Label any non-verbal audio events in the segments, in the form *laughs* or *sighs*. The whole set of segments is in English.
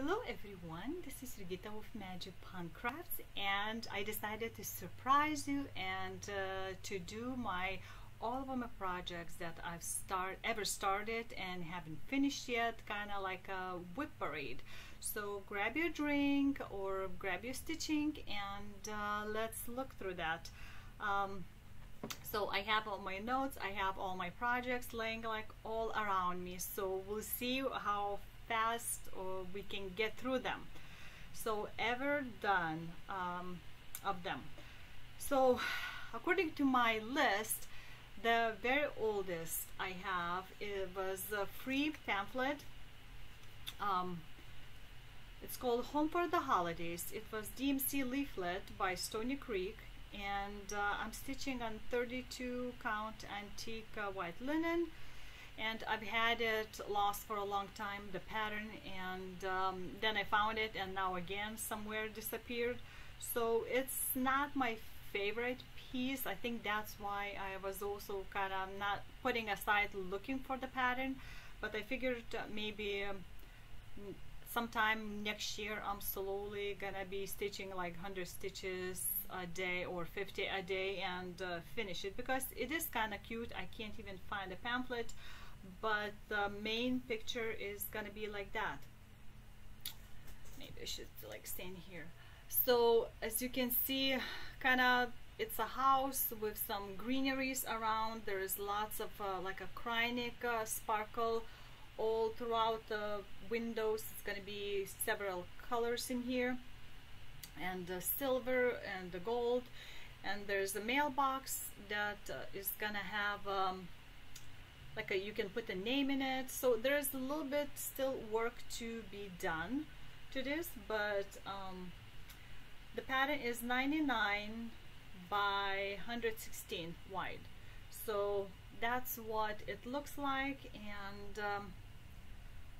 Hello everyone, this is Jurgita with Magic Pond Crafts and I decided to surprise you and uh, to do my all of my projects that I've start ever started and haven't finished yet kind of like a WIP parade. So grab your drink or grab your stitching and uh, let's look through that. Um, so I have all my notes I have all my projects laying like all around me. So we'll see how fast or we can get through them. So ever done um, of them. So according to my list the very oldest I have it was a free pamphlet. Um, it's called Home for the Holidays. It was DMC leaflet by Stony Creek and uh, I'm stitching on 32 count antique uh, white linen and I've had it lost for a long time the pattern and um, then I found it and now again somewhere disappeared. So it's not my favorite piece. I think that's why I was also kind of not putting aside looking for the pattern. But I figured maybe um, sometime next year I'm slowly gonna be stitching like 100 stitches a day or 50 a day and uh, finish it because it is kind of cute. I can't even find a pamphlet but the main picture is gonna be like that. Maybe I should like stand here. So as you can see kind of it's a house with some greeneries around. There is lots of uh, like a Kreinik uh, sparkle all throughout the windows. It's to be several colors in here. And the silver and the gold. And there's a mailbox that uh, is gonna have um, like a, you can put a name in it. So there's a little bit still work to be done to this but um, the pattern is 99 by 116 wide. So that's what it looks like and um,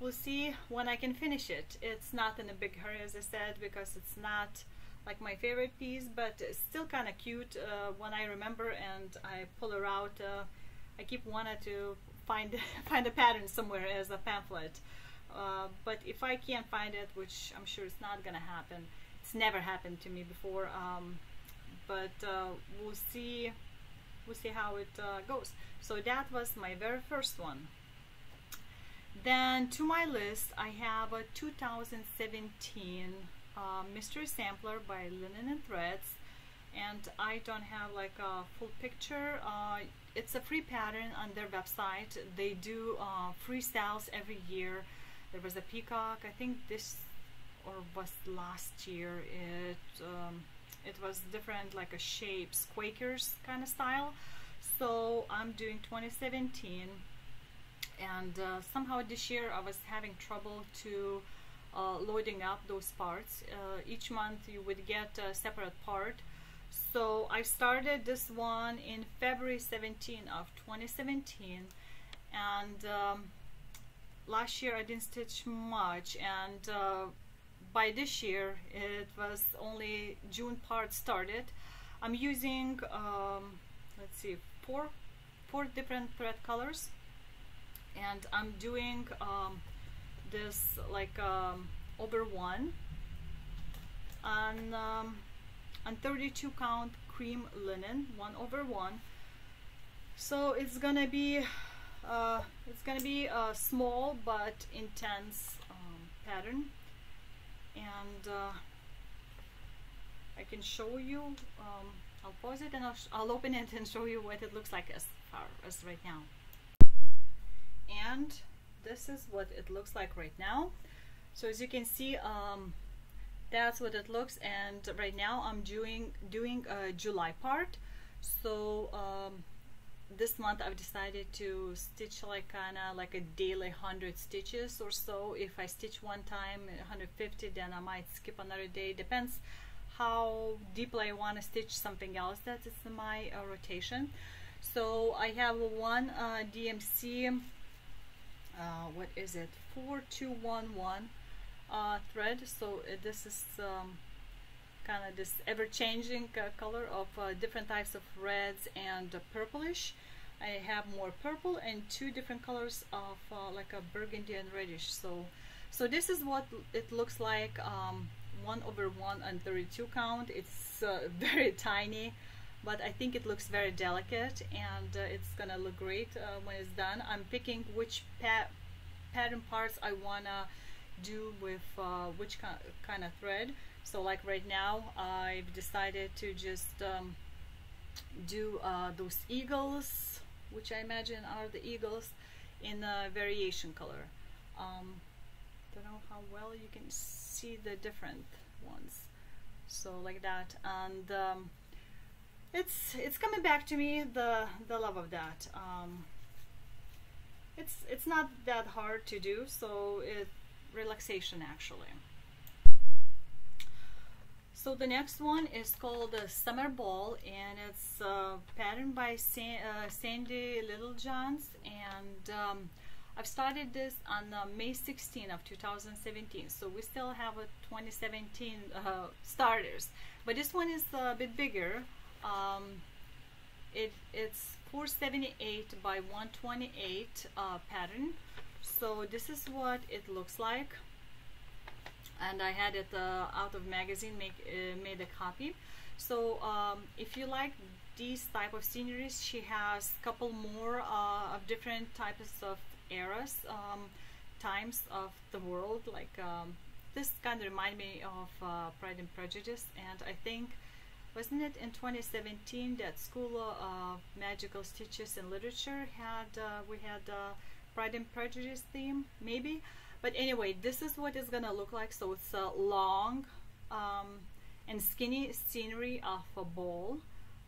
we'll see when I can finish it. It's not in a big hurry as I said because it's not like my favorite piece but it's still kind of cute uh, when I remember and I pull her out uh, I keep wanting to find *laughs* find a pattern somewhere as a pamphlet. Uh, but if I can't find it which I'm sure it's not gonna happen it's never happened to me before um, but uh, we'll see we'll see how it uh, goes. So that was my very first one. Then to my list I have a 2017 uh, mystery sampler by Linen and Threads and I don't have like a full picture. Uh, it's a free pattern on their website. They do uh, free sales every year. There was a peacock I think this or was last year. It um, it was different like a shapes Quakers kind of style. So I'm doing 2017 and uh, somehow this year I was having trouble to uh, loading up those parts. Uh, each month you would get a separate part so I started this one in February 17 of 2017 and um, last year I didn't stitch much and uh, by this year it was only June part started. I'm using um, let's see four four different thread colors and I'm doing um, this like um, over one. On on 32 count cream linen one over one. So it's gonna be uh, it's gonna be a small but intense um, pattern. And uh, I can show you um, I'll pause it and I'll, I'll open it and show you what it looks like as far as right now. And this is what it looks like right now. So as you can see um, that's what it looks and right now I'm doing doing a July part. So um, this month I've decided to stitch like kinda like a daily 100 stitches or so. If I stitch one time 150 then I might skip another day. Depends how deeply I want to stitch something else that is my uh, rotation. So I have one uh, DMC uh, what is it? 4211 uh, thread so uh, this is um, kind of this ever-changing uh, color of uh, different types of reds and purplish. I have more purple and two different colors of like a burgundy and reddish so so this is what it looks like um, 1 over 1 and 32 count. It's *laughs* very tiny but I think it looks very delicate and uh, it's gonna look great uh, when it's done. I'm picking which pa pattern parts I wanna do with uh, which kind of thread. So like right now I've decided to just um, do uh, those eagles which I imagine are the eagles in a variation color. Um, don't know how well you can see the different ones. So like that. And um, it's it's coming back to me the the love of that. Um, it's it's not that hard to do so it relaxation actually. So the next one is called the Summer Ball and it's uh, patterned by Sa uh, Sandy Littlejohns and um, I've started this on uh, May 16 of 2017 so we still have a 2017 uh, starters. But this one is a bit bigger. Um, it, it's 478 by 128 uh, pattern so this is what it looks like. And I had it uh, out of magazine make uh, made a copy. So um, if you like these type of sceneries she has a couple more uh, of different types of eras um, times of the world. Like um, this kind of remind me of uh, Pride and Prejudice. And I think wasn't it in 2017 that School of Magical Stitches and Literature had uh, we had uh, Pride and Prejudice theme maybe. But anyway this is what it's gonna look like. So it's a long um, and skinny scenery of a bowl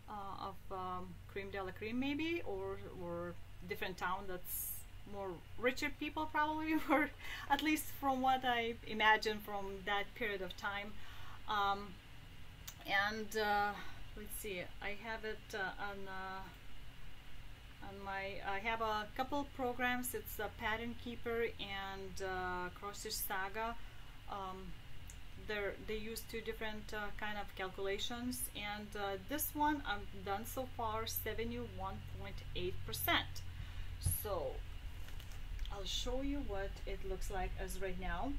uh, of um, de la creme maybe or or different town that's more richer people probably *laughs* or at least from what I imagine from that period of time. Um, and uh, let's see I have it uh, on uh, on my I have a couple programs. It's a pattern keeper and uh, saga. Um, they're they use two different uh, kind of calculations. And uh, this one I've done so far 71.8 percent. So I'll show you what it looks like as right now.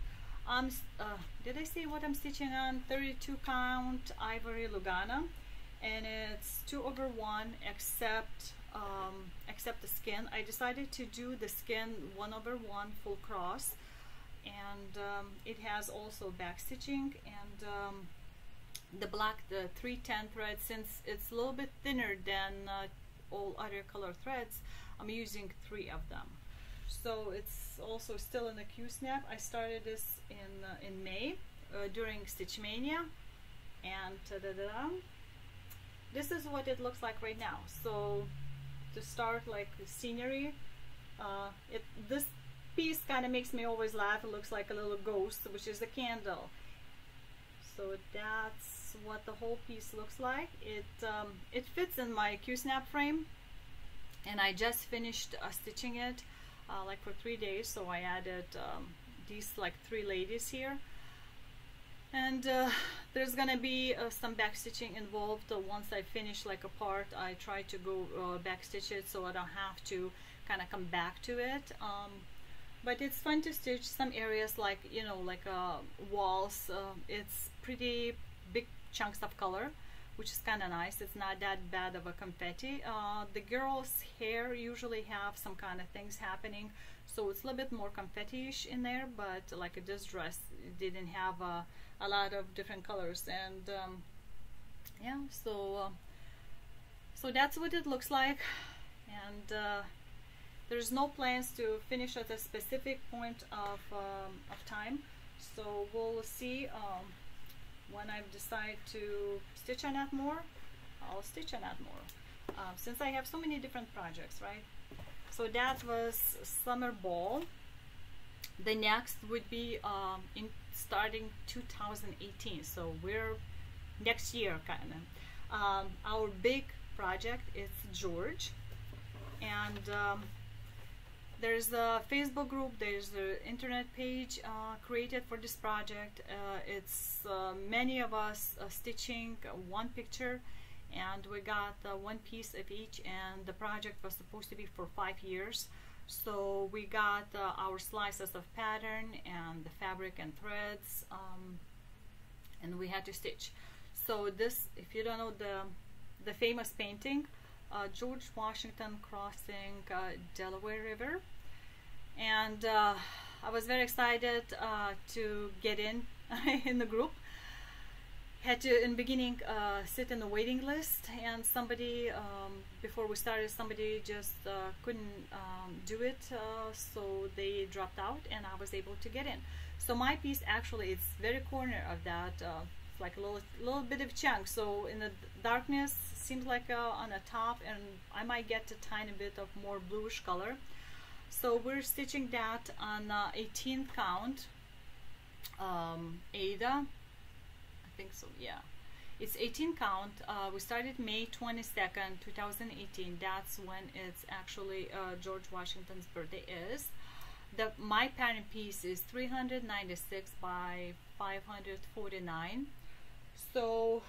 Um, uh, did I say what I'm stitching on? 32 count ivory Lugana and it's 2 over 1 except um, except the skin. I decided to do the skin 1 over 1 full cross. And um, it has also back stitching and um, the black the 310 thread since it's a little bit thinner than uh, all other color threads I'm using three of them. So it's also still in the Q-snap I started this in uh, in May uh, during Stitchmania. And -da -da this is what it looks like right now. So to start like the scenery uh, it this piece kind of makes me always laugh. It looks like a little ghost which is a candle. So that's what the whole piece looks like. It um, it fits in my Q-snap frame and I just finished uh, stitching it uh, like for three days. So I added um, these like three ladies here and uh, there's gonna be uh, some back stitching involved. Uh, once I finish like a part I try to go uh, back stitch it so I don't have to kind of come back to it. Um, but it's fun to stitch some areas like you know like uh, walls. Uh, it's pretty big chunks of color which is kind of nice. It's not that bad of a confetti. The girls hair usually have some kind of things happening so it's a little bit more confetti-ish in there but like this dress didn't have a a lot of different colors and um, yeah so uh, so that's what it looks like. And uh, there's no plans to finish at a specific point of, um, of time. So we'll see um, when I decide to stitch on that more I'll stitch on that more. Uh, since I have so many different projects right? So that was summer ball. The next would be um, in starting 2018 so we're next year kind of um, our big project is George and um, there's a Facebook group there's an internet page uh, created for this project. Uh, it's uh, many of us uh, stitching one picture and we got one piece of each and the project was supposed to be for five years So we got uh, our slices of pattern and the fabric and threads, um, and we had to stitch. So this, if you don't know the the famous painting, uh, George Washington crossing uh, Delaware River, and uh, I was very excited uh, to get in *laughs* in the group had to in beginning uh, sit in the waiting list and somebody um, before we started somebody just uh, couldn't um, do it uh, so they dropped out and I was able to get in. So my piece actually it's very corner of that uh, like a little little bit of chunk. So in the darkness seems like uh, on the top and I might get a tiny bit of more bluish color. So we're stitching that on 18 uh, count um, Aida think so yeah. It's 18 count uh, we started May 22nd 2018 that's when it's actually uh, George Washington's birthday is. The my pattern piece is 396 by 549 so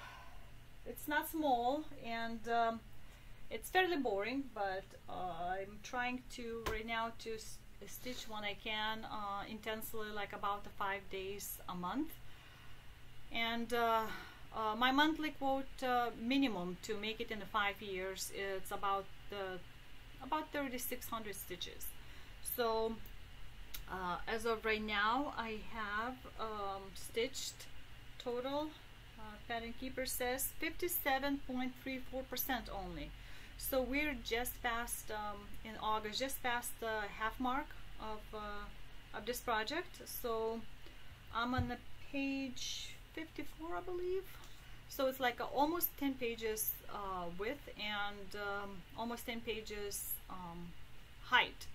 it's not small and um, it's fairly boring but uh, I'm trying to right now to stitch when I can uh, intensely like about five days a month and uh, uh, my monthly quote uh, minimum to make it in the five years it's about about 3600 stitches. So uh, as of right now I have um, stitched total uh, pattern keeper says 57.34% only. So we're just past um, in August just past the half mark of, uh, of this project. So I'm on the page 54 I believe. So it's like almost 10 pages uh, width and um, almost 10 pages um, height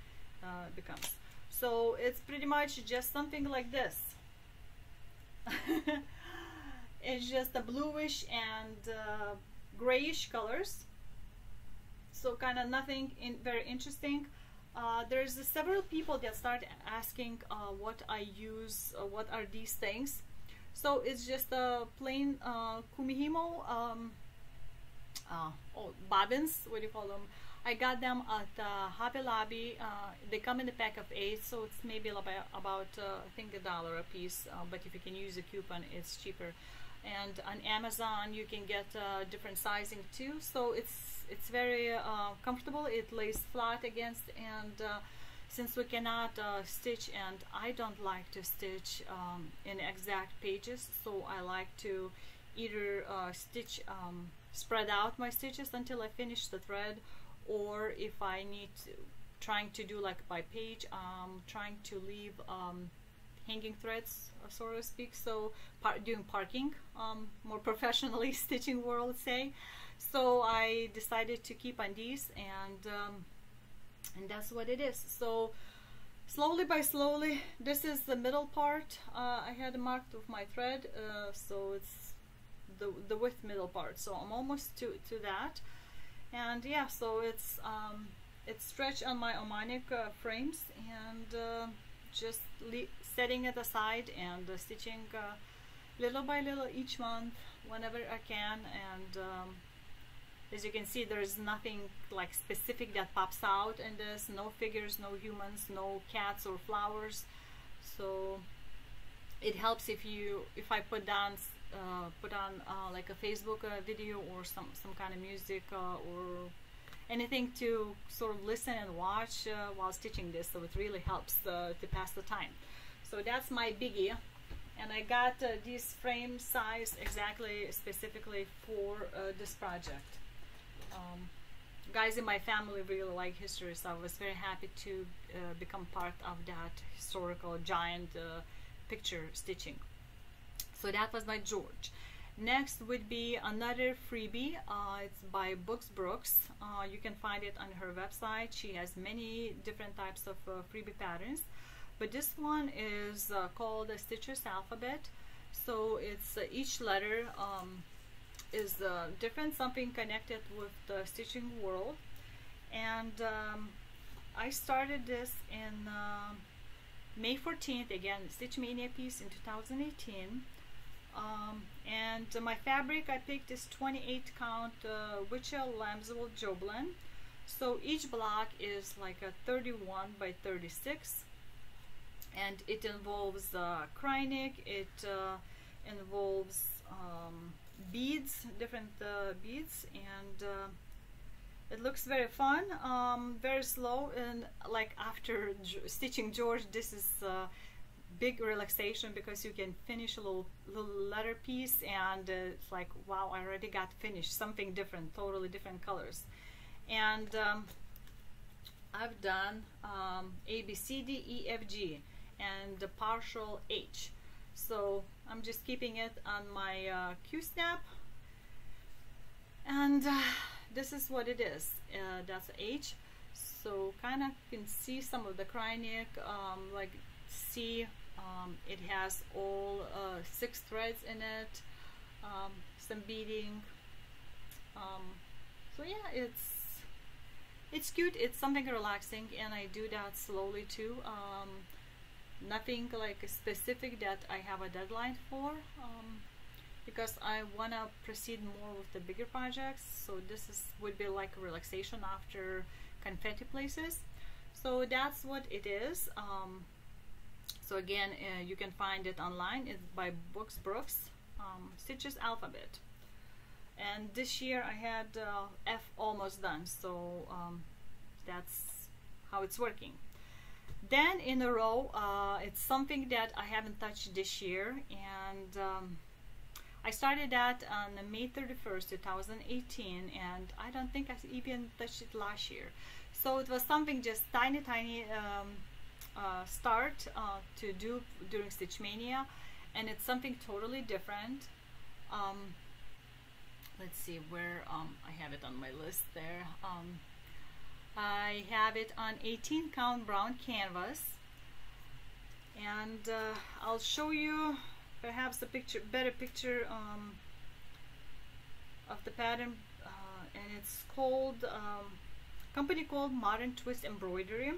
uh, becomes. So it's pretty much just something like this. *laughs* It's just a bluish and uh, grayish colors. So kind of nothing in very interesting. Uh, there's several people that start asking uh, what I use, uh, what are these things. So it's just a plain uh, kumihimo um, uh, oh, bobbins, what do you call them? I got them at uh, Hobby Lobby. Uh, they come in a pack of eight, so it's maybe about, about uh, I think a dollar a piece. Uh, but if you can use a coupon, it's cheaper. And on Amazon, you can get uh, different sizing too. So it's it's very uh, comfortable. It lays flat against and since we cannot uh, stitch and I don't like to stitch um, in exact pages so I like to either uh, stitch um, spread out my stitches until I finish the thread or if I need to trying to do like by page um, trying to leave um, hanging threads uh, so to speak so par doing parking um, more *laughs* professionally stitching world say. So I decided to keep on these and and that's what it is. So slowly by slowly this is the middle part uh, I had marked with my thread uh, so it's the, the width middle part. So I'm almost to, to that. And yeah so it's um, it's stretched on my Amanic uh, frames and uh, just setting it aside and uh, stitching uh, little by little each month whenever I can and um, as you can see there's nothing like specific that pops out in this. No figures no humans no cats or flowers. So it helps if you if I put down uh, put on uh, like a Facebook uh, video or some some kind of music uh, or anything to sort of listen and watch uh, while stitching this. So it really helps uh, to pass the time. So that's my biggie. And I got this frame size exactly specifically for this project um, guys in my family really like history, so I was very happy to uh, become part of that historical giant uh, picture stitching. So that was by George. Next would be another freebie. Uh, it's by Books Brooks. Uh, you can find it on her website. She has many different types of uh, freebie patterns. But this one is uh, called Stitcher's Alphabet. So it's each letter um, is uh, different, something connected with the stitching world. And um, I started this in uh, May 14th, again, Stitch Mania piece in 2018. Um, and my fabric I picked is 28 count uh, Wichelt Lambswool Jobelan. so each block is like a 31 by 36 and it involves uh, Kreinik, it uh, involves um, beads, different uh, beads and uh, it looks very fun, um, very slow and like after stitching George this is uh, big relaxation because you can finish a little little letter piece and uh, it's like wow I already got finished something different totally different colors. And um, I've done um, A B C D E F G and the partial H. So I'm just keeping it on my uh, Q-snap and uh, this is what it is. Uh, that's H. So kind of can see some of the Kreinik um, like see um, it has all uh, six threads in it um, some beading. Um, so yeah it's it's cute. It's something relaxing and I do that slowly too. Um, nothing like specific that I have a deadline for um, because I want to proceed more with the bigger projects so this is would be like a relaxation after confetti places. So that's what it is um, so again uh, you can find it online it's by Books Brooks um, Stitches Alphabet. And this year I had uh, F almost done so um, that's how it's working then in a row uh, it's something that I haven't touched this year and um, I started that on May 31st 2018 and I don't think I even touched it last year. So it was something just tiny tiny um, uh, start uh, to do during Stitch Mania and it's something totally different. Um, let's see where um, I have it on my list there. Um, I have it on 18 count brown canvas. And uh, I'll show you perhaps a picture better picture um, of the pattern uh, and it's called um, company called Modern Twist Embroidery.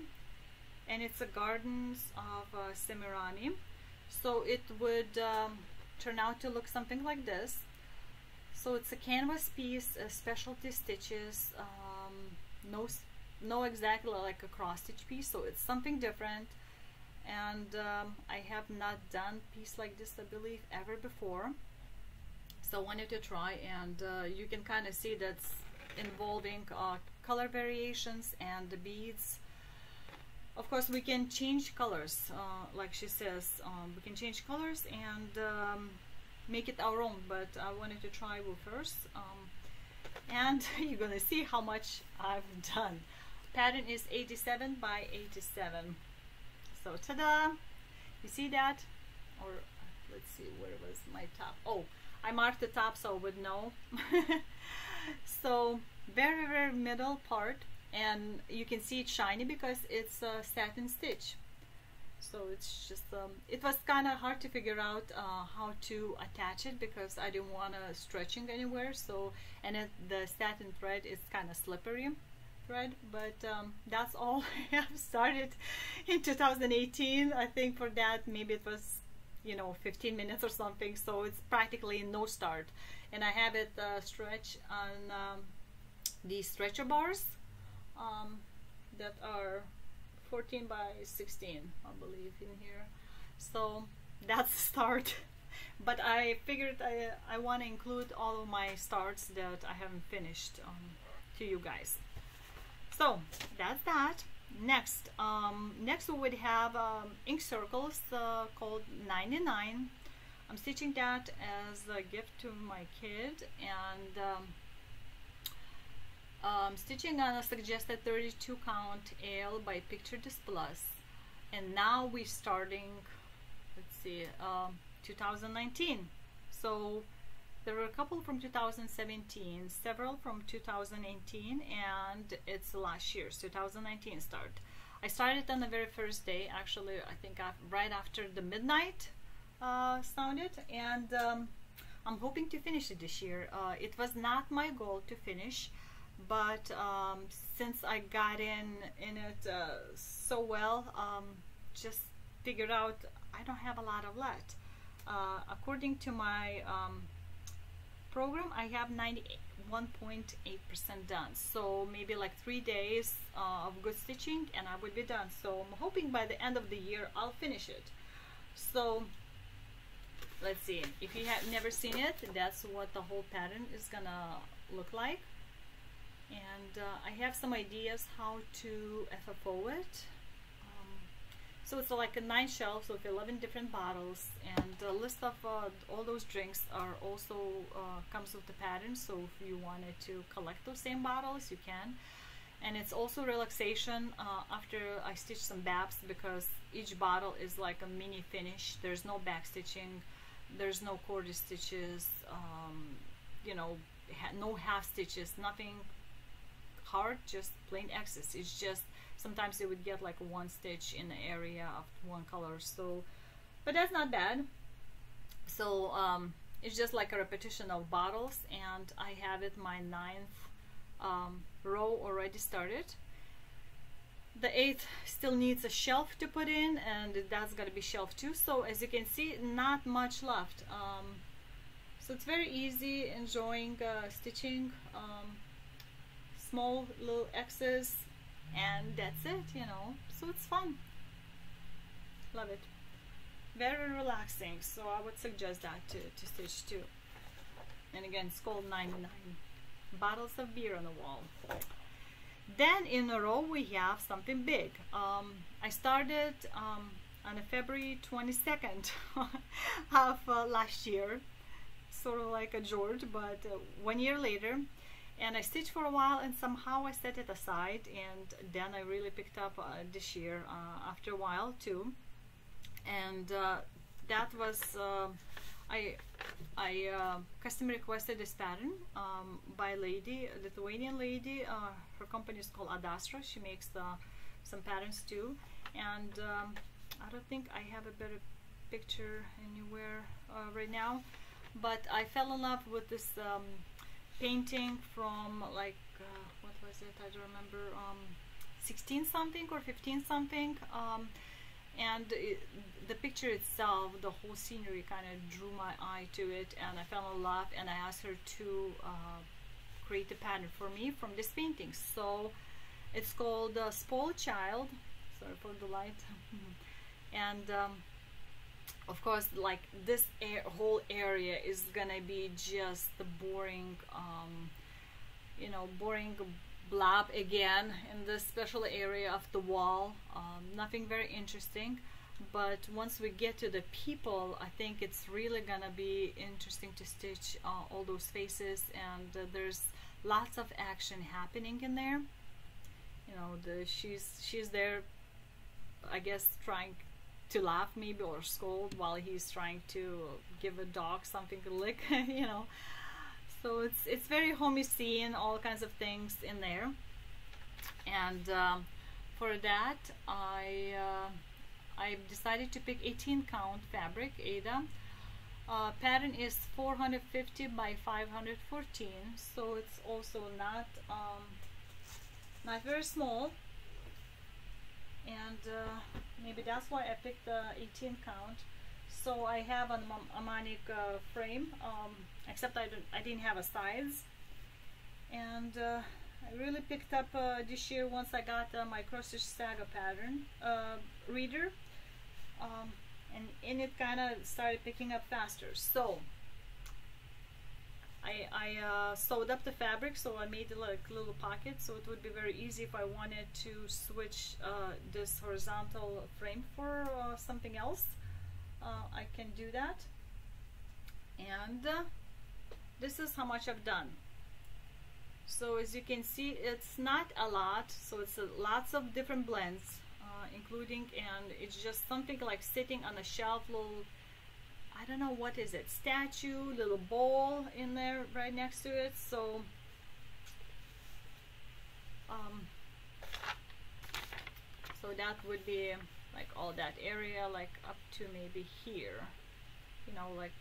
And it's a Gardens of uh, Semirani. So it would um, turn out to look something like this. So it's a canvas piece uh, specialty stitches um, no no exactly like a cross stitch piece so it's something different. And um, I have not done piece like this I believe ever before. So I wanted to try and uh, you can kind of see that's involving uh, color variations and the beads. Of course we can change colors uh, like she says um, we can change colors and um, make it our own but I wanted to try with first um, and *laughs* you're gonna see how much I've done pattern is 87 by 87 so ta-da! You see that? Or let's see where was my top? Oh I marked the top so I would know. *laughs* So very very middle part and you can see it shiny because it's a satin stitch. So it's just um, it was kind of hard to figure out uh, how to attach it because I didn't want to stretching anywhere so and it, the satin thread is kind of slippery thread but um, that's all *laughs* I have started in 2018 I think for that maybe it was you know 15 minutes or something so it's practically no start. And I have it uh, stretch on um, these stretcher bars um, that are 14 by 16 I believe in here. So that's the start. *laughs* But I figured I, I want to include all of my starts that I haven't finished um, to you guys so that's that. Next um, next we would have um, ink circles uh, called 99 I'm stitching that as a gift to my kid and um, um, stitching on a suggested 32 count L by Picture This Plus. And now we're starting let's see um, 2019 so there were a couple from 2017 several from 2018 and it's last year's 2019 start. I started on the very first day actually I think right after the midnight uh, sounded and um, I'm hoping to finish it this year. Uh, it was not my goal to finish but um, since I got in in it uh, so well um, just figured out I don't have a lot of left uh, according to my um, program I have 91.8% done. So maybe like three days uh, of good stitching and I would be done. So I'm hoping by the end of the year I'll finish it. So let's see. If you have never seen it that's what the whole pattern is gonna look like. And uh, I have some ideas how to FFO it so it's like a nine shelves with 11 different bottles and the list of uh, all those drinks are also uh, comes with the pattern so if you wanted to collect those same bottles you can. And it's also relaxation uh, after I stitch some BAPs because each bottle is like a mini finish. There's no back stitching there's no quarter stitches um, you know ha no half stitches nothing hard just plain X's it's just sometimes it would get like one stitch in the area of one color so but that's not bad. So um, it's just like a repetition of bottles and I have it my ninth um, row already started. The eighth still needs a shelf to put in and that's gonna be shelf two so as you can see not much left. Um, so it's very easy enjoying uh, stitching um, small little X's and that's it you know. So it's fun. Love it. Very relaxing. So I would suggest that to, to stitch too. And again it's called 99 bottles of beer on the wall. Then in a row we have something big. Um, I started um, on February 22nd *laughs* of uh, last year. Sort of like a George but uh, one year later and I stitched for a while and somehow I set it aside and then I really picked up uh, this year uh, after a while too. And uh, that was uh, I I uh, custom requested this pattern um, by a lady a Lithuanian lady uh, her company is called Adastra she makes some patterns too. And um, I don't think I have a better picture anywhere right now. But I fell in love with this um, painting from like uh, what was it? I don't remember um, 16 something or 15 something um, and it, the picture itself the whole scenery kind of drew my eye to it and I fell in love and I asked her to uh, create a pattern for me from this painting. So it's called uh, Spoiled Child. Sorry for the light. *laughs* And um, of course like this air, whole area is gonna be just the boring um, you know boring blob again in this special area of the wall. Um, nothing very interesting. But once we get to the people I think it's really gonna be interesting to stitch uh, all those faces. And uh, there's lots of action happening in there. You know the she's she's there I guess trying to laugh maybe or scold while he's trying to give a dog something to lick *laughs* you know. So it's it's very homey scene all kinds of things in there. And um, for that I uh, I decided to pick 18 count fabric Aida. uh, pattern is 450 by 514 so it's also not um, not very small and uh, maybe that's why I picked the 18 count. So I have an Amanic uh, frame um, except I, didn't, I didn't have a size. And uh, I really picked up uh, this year once I got my cross stitch saga pattern uh, reader. Um, and it kind of started picking up faster. So I, I uh, sewed up the fabric so I made like little pockets so it would be very easy if I wanted to switch uh, this horizontal frame for uh, something else. Uh, I can do that. And uh, this is how much I've done. So as you can see it's not a lot so it's lots of different blends uh, including and it's just something like sitting on a shelf little I don't know what is it statue little bowl in there right next to it so um, so that would be like all that area like up to maybe here you know like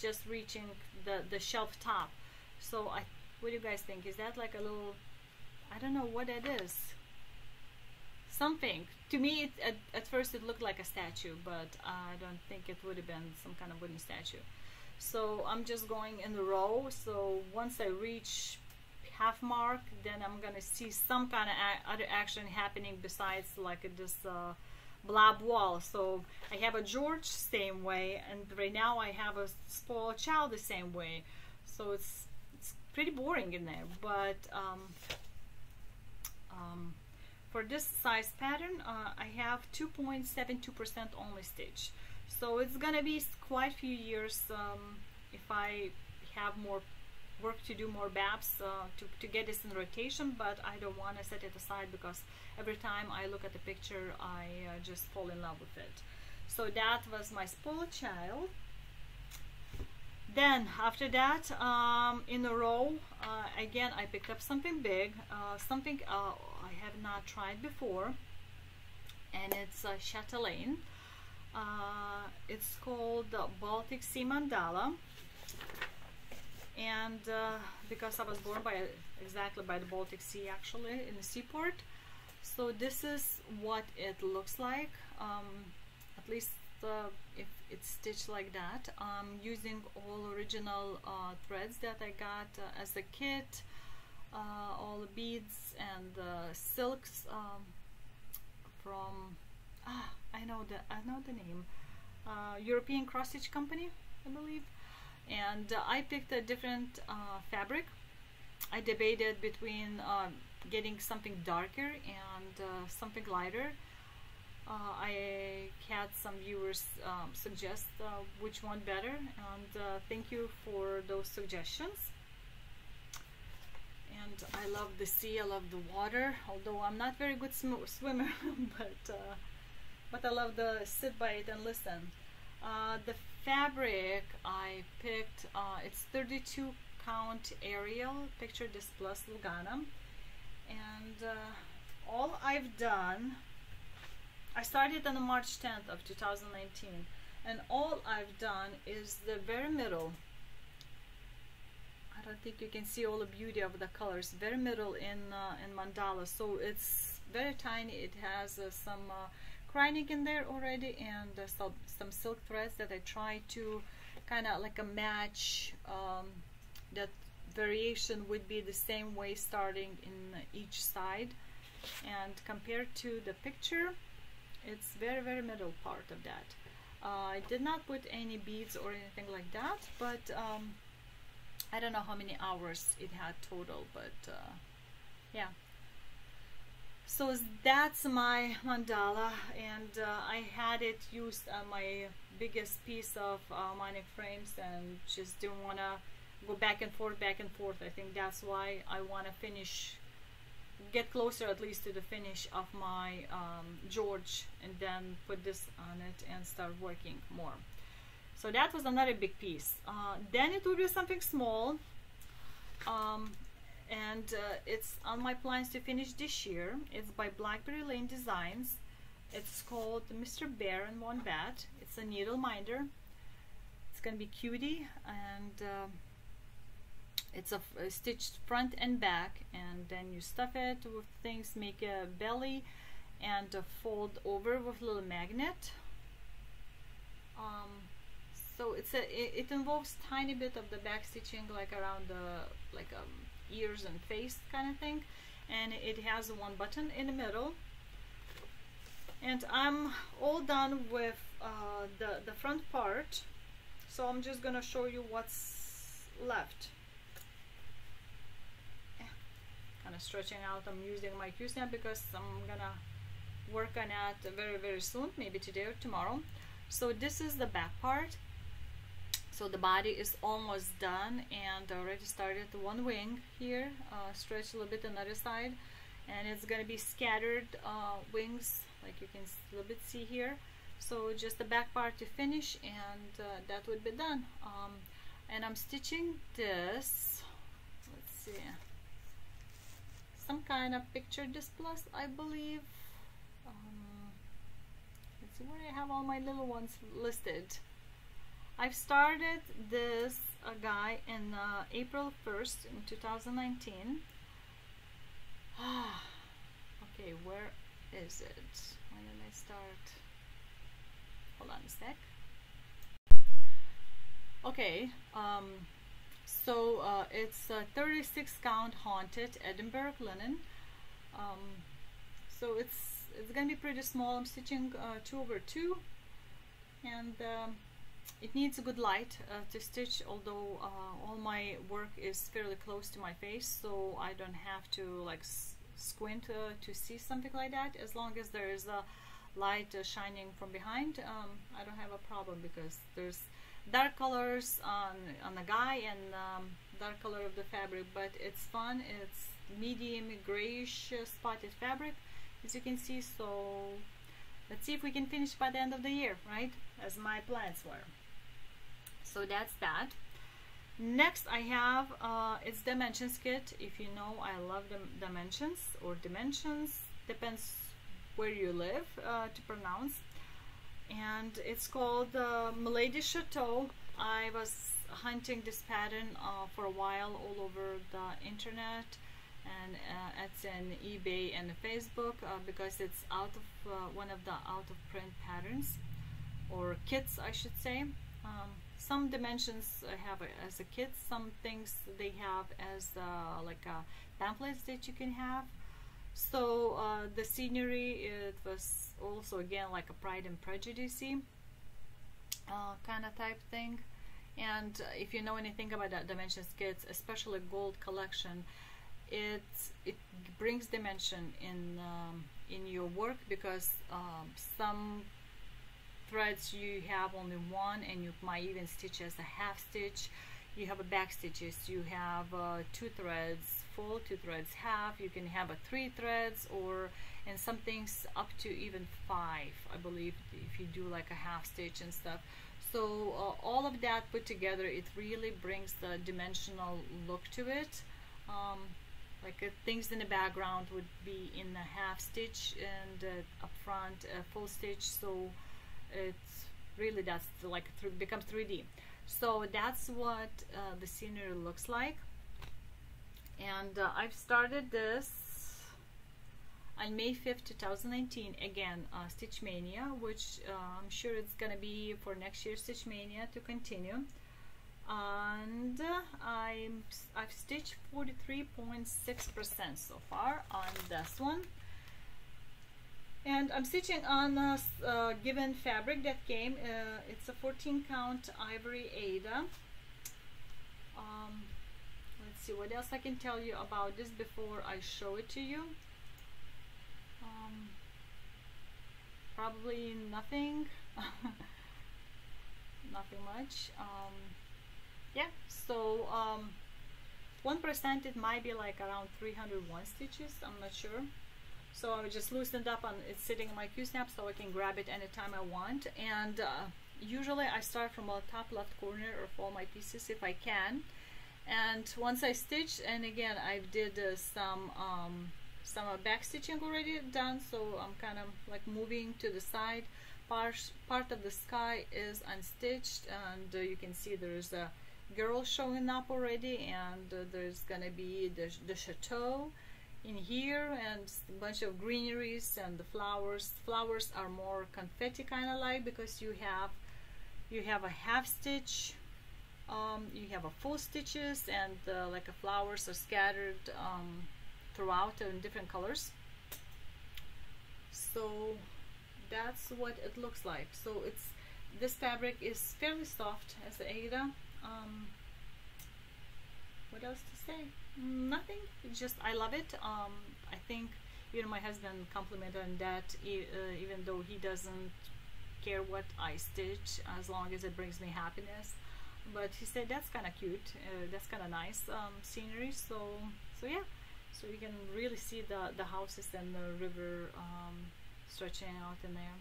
just reaching the the shelf top. So I what do you guys think? Is that like a little I don't know what it is. Something. To me, it, at, at first it looked like a statue, but I don't think it would have been some kind of wooden statue. so I'm just going in the row. So once I reach half mark then I'm gonna see some kind of other action happening besides like this uh, blob wall. So I have a George same way and right now I have a spoiled child the same way. So it's it's pretty boring in there but um, um, for this size pattern uh, I have 2.72% only stitch. So it's gonna be quite a few years um, if I have more work to do more BAPs uh, to, to get this in rotation but I don't want to set it aside because every time I look at the picture I uh, just fall in love with it. So that was my spoiled child. Then after that um, in a row uh, again I picked up something big uh, something uh, have not tried before and it's a chatelaine. Uh, it's called Baltic Sea Mandala. And uh, because I was born by exactly by the Baltic Sea actually in the seaport. So this is what it looks like um, at least uh, if it's stitched like that. I'm using all original uh, threads that I got uh, as a kit all the beads and silks um, from ah, I know the I know the name. Uh, European cross stitch company I believe. And uh, I picked a different uh, fabric. I debated between uh, getting something darker and uh, something lighter. Uh, I had some viewers um, suggest which one better. And thank you for those suggestions and I love the sea I love the water although I'm not very good sw swimmer *laughs* but but I love to sit by it and listen uh, the fabric I picked, uh, it's 32 count Ariel, picture this plus Lugana. And uh, all I've done, I started on March 10th of 2019. And all I've done is the very middle. I think you can see all the beauty of the colors. Very middle in, uh, in mandala. So it's very tiny. It has uh, some uh, in there already and uh, some, some silk threads that I try to kind of like a match um, that variation would be the same way starting in each side and compared to the picture it's very very middle part of that uh, I did not put any beads or anything like that but um, I don't know how many hours it had total but uh, yeah. So that's my mandala and uh, I had it used on my biggest piece of uh, mining frames and just didn't want to go back and forth back and forth. I think that's why I want to finish get closer at least to the finish of my um, George and then put this on it and start working more so that was another big piece uh, then it will be something small um, and uh, it's on my plans to finish this year. It's by Blackberry Lane Designs. It's called Mr. Bear and One Bat. It's a needle minder. It's gonna be cutie and uh, it's a, a, stitched front and back and then you stuff it with things, make a belly and uh, fold over with a little magnet. Um, so it's a it, it, involves tiny bit of the back stitching like around the like um, ears and face kind of thing. And it has one button in the middle. And I'm all done with uh, the, the front part. So I'm just gonna show you what's left. Kind of stretching out. I'm using my Q-snap because I'm gonna work on it very very soon. Maybe today or tomorrow. So this is the back part so the body is almost done and already started one wing here uh, stretch a little bit another side. And it's gonna be scattered uh, wings like you can a little bit see here. So just the back part to finish and uh, that would be done. Um, and I'm stitching this let's see some kind of picture display I believe. Um, let's see where I have all my little ones listed I've started this uh, guy in uh, April 1st in 2019. *sighs* okay, where is it? When did I start? Hold on a sec. okay um, so uh, it's a 36 count haunted Edinburgh linen um, so it's it's gonna be pretty small I'm stitching uh, two over two and um, it needs a good light uh, to stitch although uh, all my work is fairly close to my face so I don't have to like squint uh, to see something like that. As long as there is a light uh, shining from behind um, I don't have a problem because there's dark colors on on the guy and um, dark color of the fabric but it's fun. It's medium grayish uh, spotted fabric as you can see so let's see if we can finish by the end of the year right? As my plans were so that's that. Next I have uh, it's dimensions kit. If you know I love the dimensions or dimensions. Depends where you live uh, to pronounce. And it's called uh, Milady Chateau. I was hunting this pattern uh, for a while all over the internet and uh, it's in eBay and Facebook uh, because it's out of uh, one of the out of print patterns or kits I should say. Um, some dimensions have as a kit some things they have as uh, like pamphlets that you can have. So uh, the scenery it was also again like a Pride and Prejudice uh, kind of type thing. And if you know anything about dimensions kits especially gold collection it it brings dimension in um, in your work because um, some threads you have only one and you might even stitch as a half stitch. You have a back stitches. You have uh, two threads full two threads half. You can have a three threads or and some things up to even five I believe if you do like a half stitch and stuff. So uh, all of that put together it really brings the dimensional look to it. Um, like uh, things in the background would be in a half stitch and uh, up front a full stitch. So it's really does like th becomes 3D so that's what uh, the scenery looks like. And uh, I've started this on May 5th 2019 again uh, Stitch Mania which uh, I'm sure it's gonna be for next year Stitch Mania to continue. And I'm I've stitched 43.6% so far on this one and I'm stitching on a uh, given fabric that came uh, it's a 14 count ivory Aida um, let's see what else I can tell you about this before I show it to you? Um, probably nothing. *laughs* Nothing much. Um, yeah so um, 1% it might be like around 301 stitches I'm not sure so I just loosened up on it's sitting in my Q-snap so I can grab it anytime I want. And uh, usually I start from the top left corner of all my pieces if I can. And once I stitch and again I did uh, some um, some uh, back stitching already done so I'm kind of like moving to the side. Part, part of the sky is unstitched and uh, you can see there's a girl showing up already and uh, there's gonna be the, the chateau in here and a bunch of greeneries and the flowers. Flowers are more confetti kind of like because you have you have a half stitch um, you have a full stitches and uh, like the flowers are scattered um, throughout in different colors. So that's what it looks like. So it's this fabric is fairly soft as the Aida um, what else to say nothing. Just I love it. Um, I think you know my husband complimented on that uh, even though he doesn't care what I stitch as long as it brings me happiness. But he said that's kind of cute. Uh, that's kind of nice um, scenery. So so yeah. So you can really see the the houses and the river um, stretching out in there.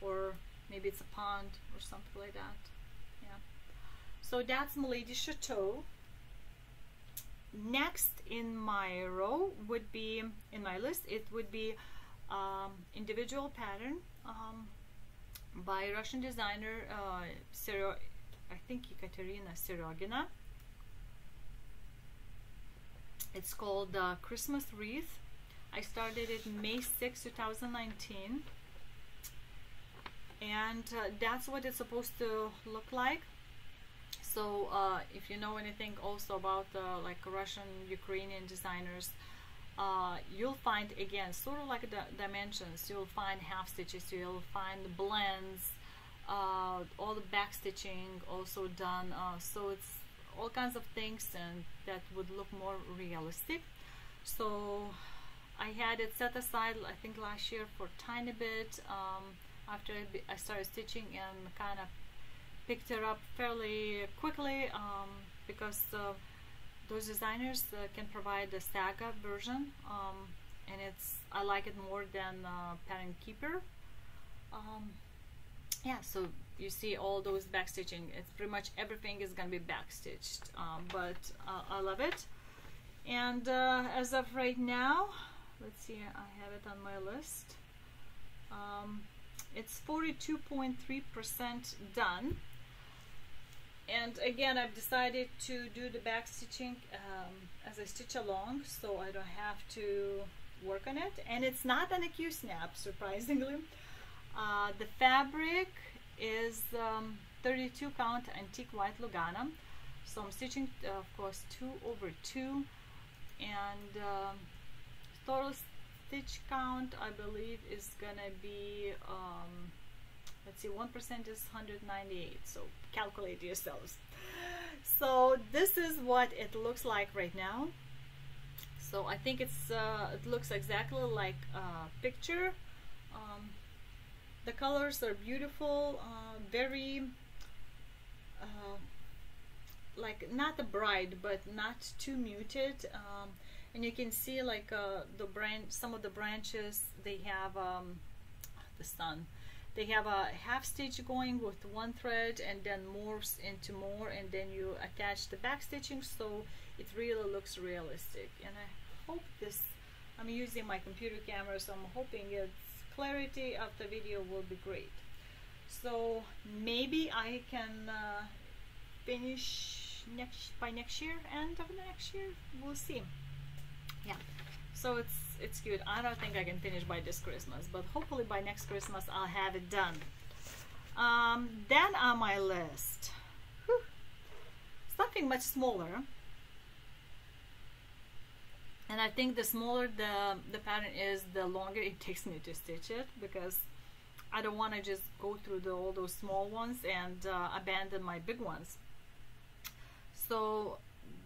Or maybe it's a pond or something like that. Yeah. So that's Milady Chateau next in my row would be in my list it would be um, individual pattern um, by Russian designer uh, I think Ekaterina Serogina it's called uh, Christmas Wreath. I started it May 6 2019 and uh, that's what it's supposed to look like so uh, if you know anything also about uh, like Russian Ukrainian designers uh, you'll find again sort of like the dimensions. You'll find half stitches you'll find blends uh, all the back stitching also done uh, so it's all kinds of things and that would look more realistic. So I had it set aside I think last year for a tiny bit um, after I started stitching and kind of picked it up fairly quickly um, because uh, those designers uh, can provide the Saga version um, and it's I like it more than uh, Pattern Keeper. Um, yeah so you see all those backstitching it's pretty much everything is gonna be backstitched um, but uh, I love it. And uh, as of right now let's see I have it on my list. Um, it's 42.3% done and again I've decided to do the back stitching um, as I stitch along so I don't have to work on it. And it's not an Q snap surprisingly. Uh, the fabric is um, 32 count antique white Lugana so I'm stitching uh, of course 2 over 2 and um, total stitch count I believe is gonna be um, let's see 1% is 198 so calculate yourselves. So this is what it looks like right now. So I think it's uh, it looks exactly like a picture. Um, the colors are beautiful uh, very uh, like not bright but not too muted. Um, and you can see like uh, the branch some of the branches they have um, the sun they have a half stitch going with one thread and then morphs into more and then you attach the back stitching so it really looks realistic. And I hope this I'm using my computer camera so I'm hoping its clarity of the video will be great. So maybe I can uh, finish next by next year end of next year? We'll see. Yeah. So it's it's good. I don't think I can finish by this Christmas but hopefully by next Christmas I'll have it done. Um, then on my list. Whew, something much smaller. And I think the smaller the the pattern is the longer it takes me to stitch it because I don't want to just go through the, all those small ones and uh, abandon my big ones. So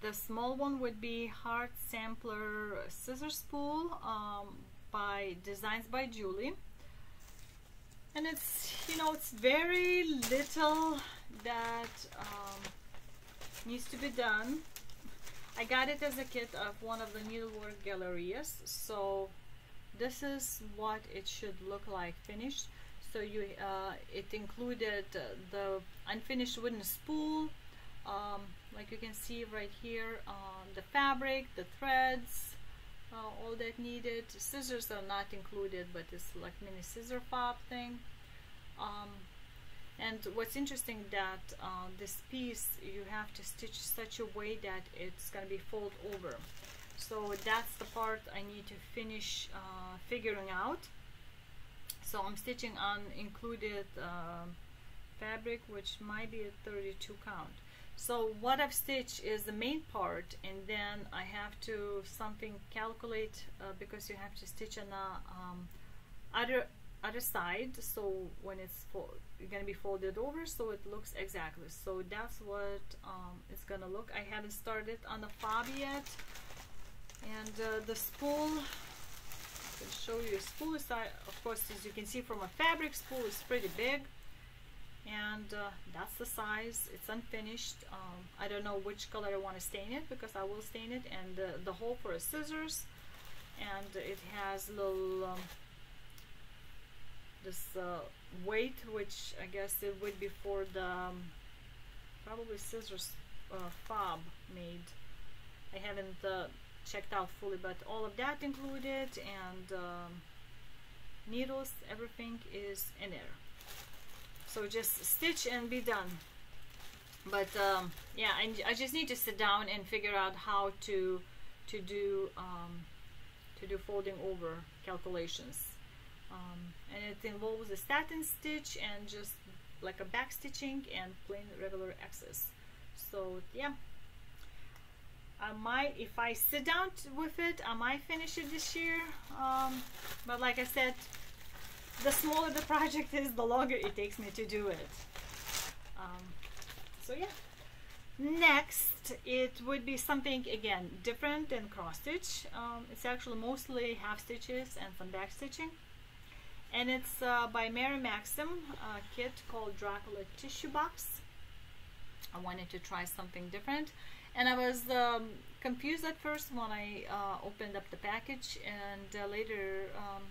the small one would be Heart Sampler Scissor Spool um, by Designs by Julie. And it's, you know, it's very little that um, needs to be done. I got it as a kit of one of the needlework gallerias. So this is what it should look like finished. So you, uh, it included the unfinished wooden spool, um, like you can see right here um, the fabric the threads uh, all that needed. Scissors are not included but it's like mini scissor fob thing. Um, and what's interesting that uh, this piece you have to stitch such a way that it's going to be fold over. So that's the part I need to finish uh, figuring out. So I'm stitching on included uh, fabric which might be a 32 count so what I've stitched is the main part and then I have to something calculate uh, because you have to stitch on the um, other other side. So when it's gonna be folded over so it looks exactly. So that's what um, it's gonna look. I haven't started on the fob yet. And uh, the spool I can show you. A spool is uh, of course as you can see from a fabric spool is pretty big and uh, that's the size. It's unfinished. Um, I don't know which color I want to stain it because I will stain it. And uh, the hole for a scissors. And it has little um, this uh, weight which I guess it would be for the um, probably scissors uh, fob made. I haven't uh, checked out fully but all of that included. And um, needles everything is in there so just stitch and be done. But um, yeah I, I, just need to sit down and figure out how to to do um, to do folding over calculations. Um, and it involves a satin stitch and just like a back stitching and plain regular X's so yeah. I might if I sit down with it I might finish it this year. Um, but like I said the smaller the project is the longer it takes me to do it. Um, so yeah. Next it would be something again different than cross stitch. Um, it's actually mostly half stitches and some back stitching. And it's uh, by Mary Maxim a kit called Dracula Tissue Box. I wanted to try something different. And I was um, confused at first when I uh, opened up the package and uh, later um,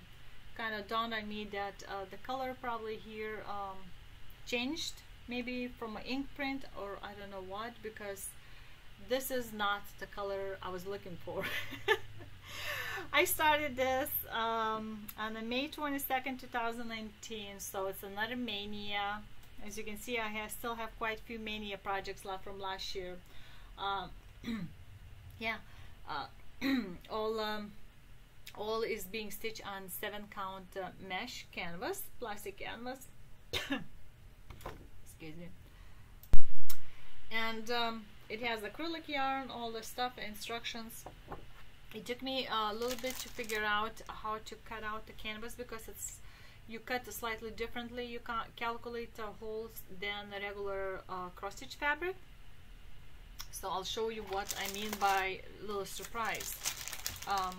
kind of dawned on me that uh, the color probably here um, changed maybe from an ink print or I don't know what because this is not the color I was looking for. *laughs* I started this um, on May 22nd 2019 so it's another mania. As you can see I have, still have quite a few mania projects left from last year. Um, *clears throat* yeah uh, all is being stitched on seven count uh, mesh canvas plastic canvas. *coughs* Excuse me. And um, it has acrylic yarn all the stuff instructions. It took me a little bit to figure out how to cut out the canvas because it's you cut slightly differently. You can't calculate the holes than the regular uh, cross stitch fabric. So I'll show you what I mean by little surprise. Um,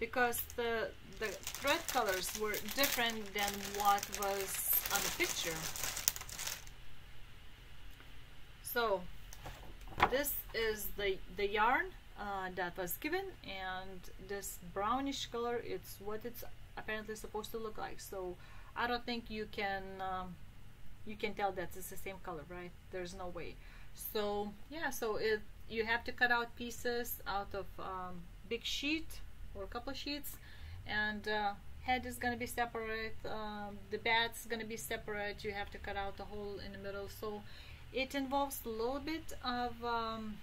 because the the thread colors were different than what was on the picture. So this is the the yarn uh, that was given and this brownish color it's what it's apparently supposed to look like. So I don't think you can um, you can tell that it's the same color right? There's no way. So yeah so it you have to cut out pieces out of um, big sheet or a couple sheets and uh, head is going to be separate um, the bat's going to be separate you have to cut out the hole in the middle. So it involves a little bit of um,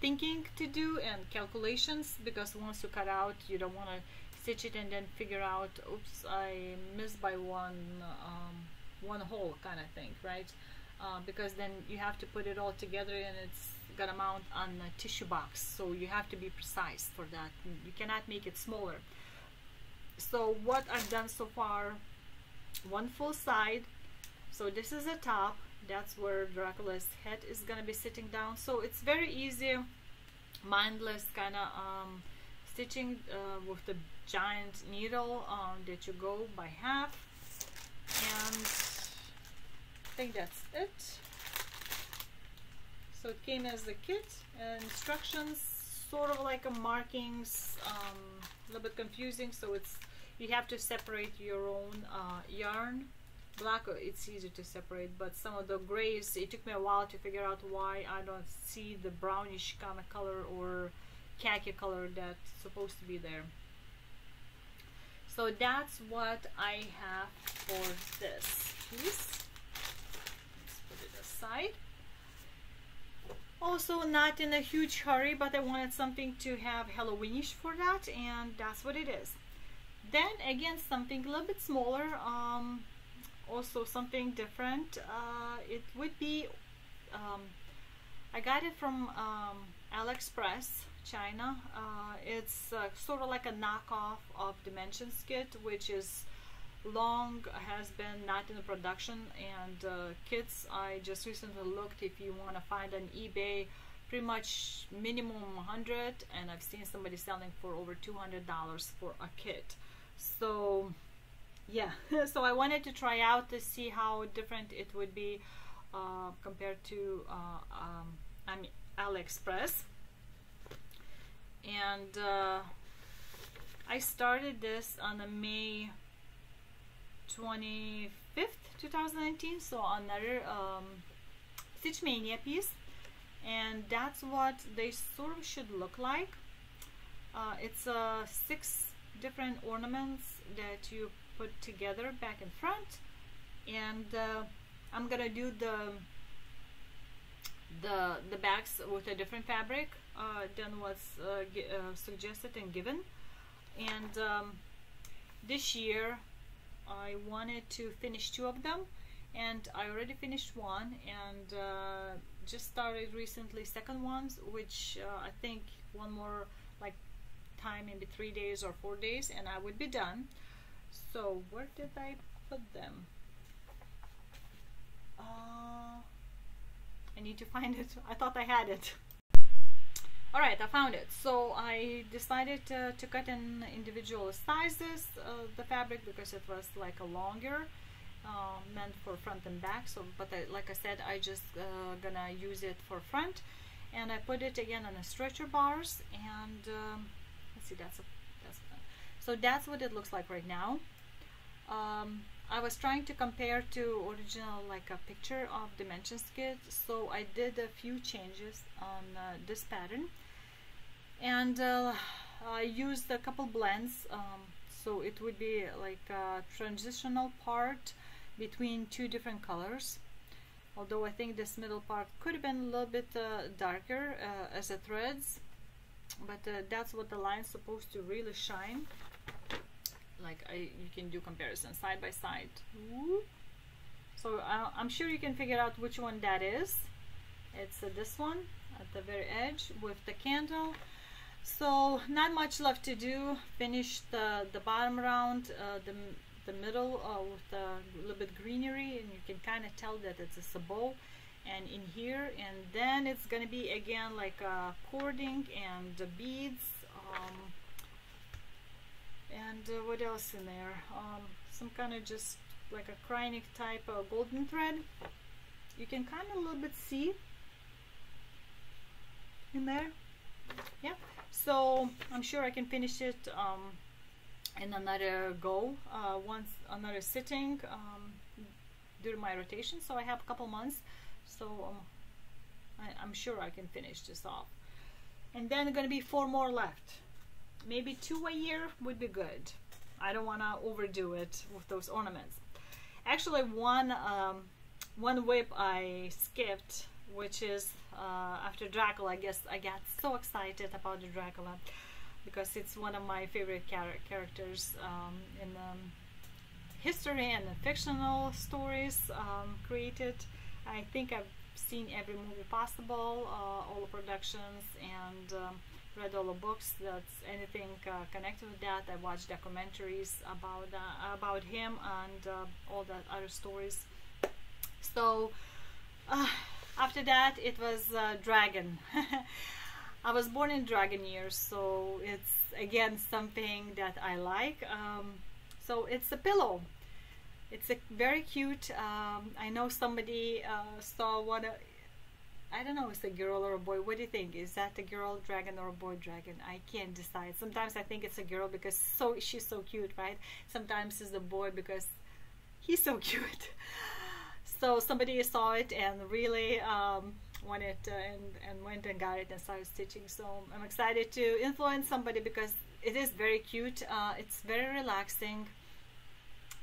thinking to do and calculations because once you cut out you don't want to stitch it and then figure out oops I missed by one um, one hole kind of thing right? Uh, because then you have to put it all together and it's gonna mount on a tissue box so you have to be precise for that. You cannot make it smaller. So what I've done so far one full side. So this is the top. That's where Dracula's head is gonna be sitting down. So it's very easy mindless kind of um, stitching uh, with the giant needle um, that you go by half. And I think that's it. So it came as the kit and instructions, sort of like a markings, um, a little bit confusing. So it's you have to separate your own uh, yarn. Black, uh, it's easy to separate, but some of the grays, it took me a while to figure out why I don't see the brownish kind of color or khaki color that's supposed to be there. So that's what I have for this piece side. Also not in a huge hurry, but I wanted something to have Halloweenish for that, and that's what it is. Then again, something a little bit smaller, um, also something different. Uh, it would be, um, I got it from um, AliExpress, China. Uh, it's uh, sort of like a knockoff of Dimensions Kit, which is long has been not in production and uh, kits I just recently looked if you want to find on eBay pretty much minimum 100 and I've seen somebody selling for over $200 for a kit. So yeah *laughs* so I wanted to try out to see how different it would be uh, compared to uh, um, I mean AliExpress. And uh, I started this on the May 25th 2019 so another um, Stitch Mania piece. And that's what they sort of should look like. Uh, it's uh, six different ornaments that you put together back and front. And uh, I'm gonna do the the the backs with a different fabric uh, than what's uh, uh, suggested and given. And um, this year I wanted to finish two of them and I already finished one and uh, just started recently second ones which uh, I think one more like time maybe three days or four days and I would be done. So where did I put them? Uh, I need to find it. I thought I had it Alright, I found it. So I decided to cut in individual sizes uh, the fabric because it was like a longer uh, meant for front and back. So, but I, like I said, I just uh, gonna use it for front, and I put it again on the stretcher bars. And um, let's see, that's a, that's a, so that's what it looks like right now. Um, I was trying to compare to original like a picture of dimensions kit so I did a few changes on uh, this pattern. And uh, I used a couple blends um, so it would be like a transitional part between two different colors. Although I think this middle part could have been a little bit uh, darker uh, as a threads but uh, that's what the line's supposed to really shine like I, you can do comparison side by side. So uh, I'm sure you can figure out which one that is. It's uh, this one at the very edge with the candle. So not much left to do. Finish the the bottom round uh, the the middle uh, with a little bit greenery and you can kind of tell that it's a sabot and in here. And then it's gonna be again like uh, cording and the beads um, and uh, what else in there? Um, some kind of just like a Kreinik type of golden thread. You can kind of a little bit see in there. Yeah. So I'm sure I can finish it um, in another go uh, once another sitting um, during my rotation. So I have a couple months. So um, I, am sure I can finish this off. And then going to be four more left maybe two a year would be good. I don't want to overdo it with those ornaments. Actually, one um, one WIP I skipped, which is uh, after Dracula. I guess I got so excited about the Dracula because it's one of my favorite char characters um, in um, history and fictional stories um, created. I think I've seen every movie possible, uh, all the productions, and um, read all the books that's anything uh, connected with that. I watched documentaries about uh, about him and uh, all the other stories. So uh, after that, it was uh, Dragon. *laughs* I was born in Dragon years, so it's again something that I like. Um, so it's a pillow. It's a very cute. Um, I know somebody uh, saw one I don't know, it's a girl or a boy. What do you think? Is that a girl dragon or a boy dragon? I can't decide. Sometimes I think it's a girl because so she's so cute, right? Sometimes it's a boy because he's so *laughs* cute. so somebody saw it and really um, wanted uh, and, and went and got it and started stitching. So I'm excited to influence somebody because it is very cute. Uh, it's very relaxing.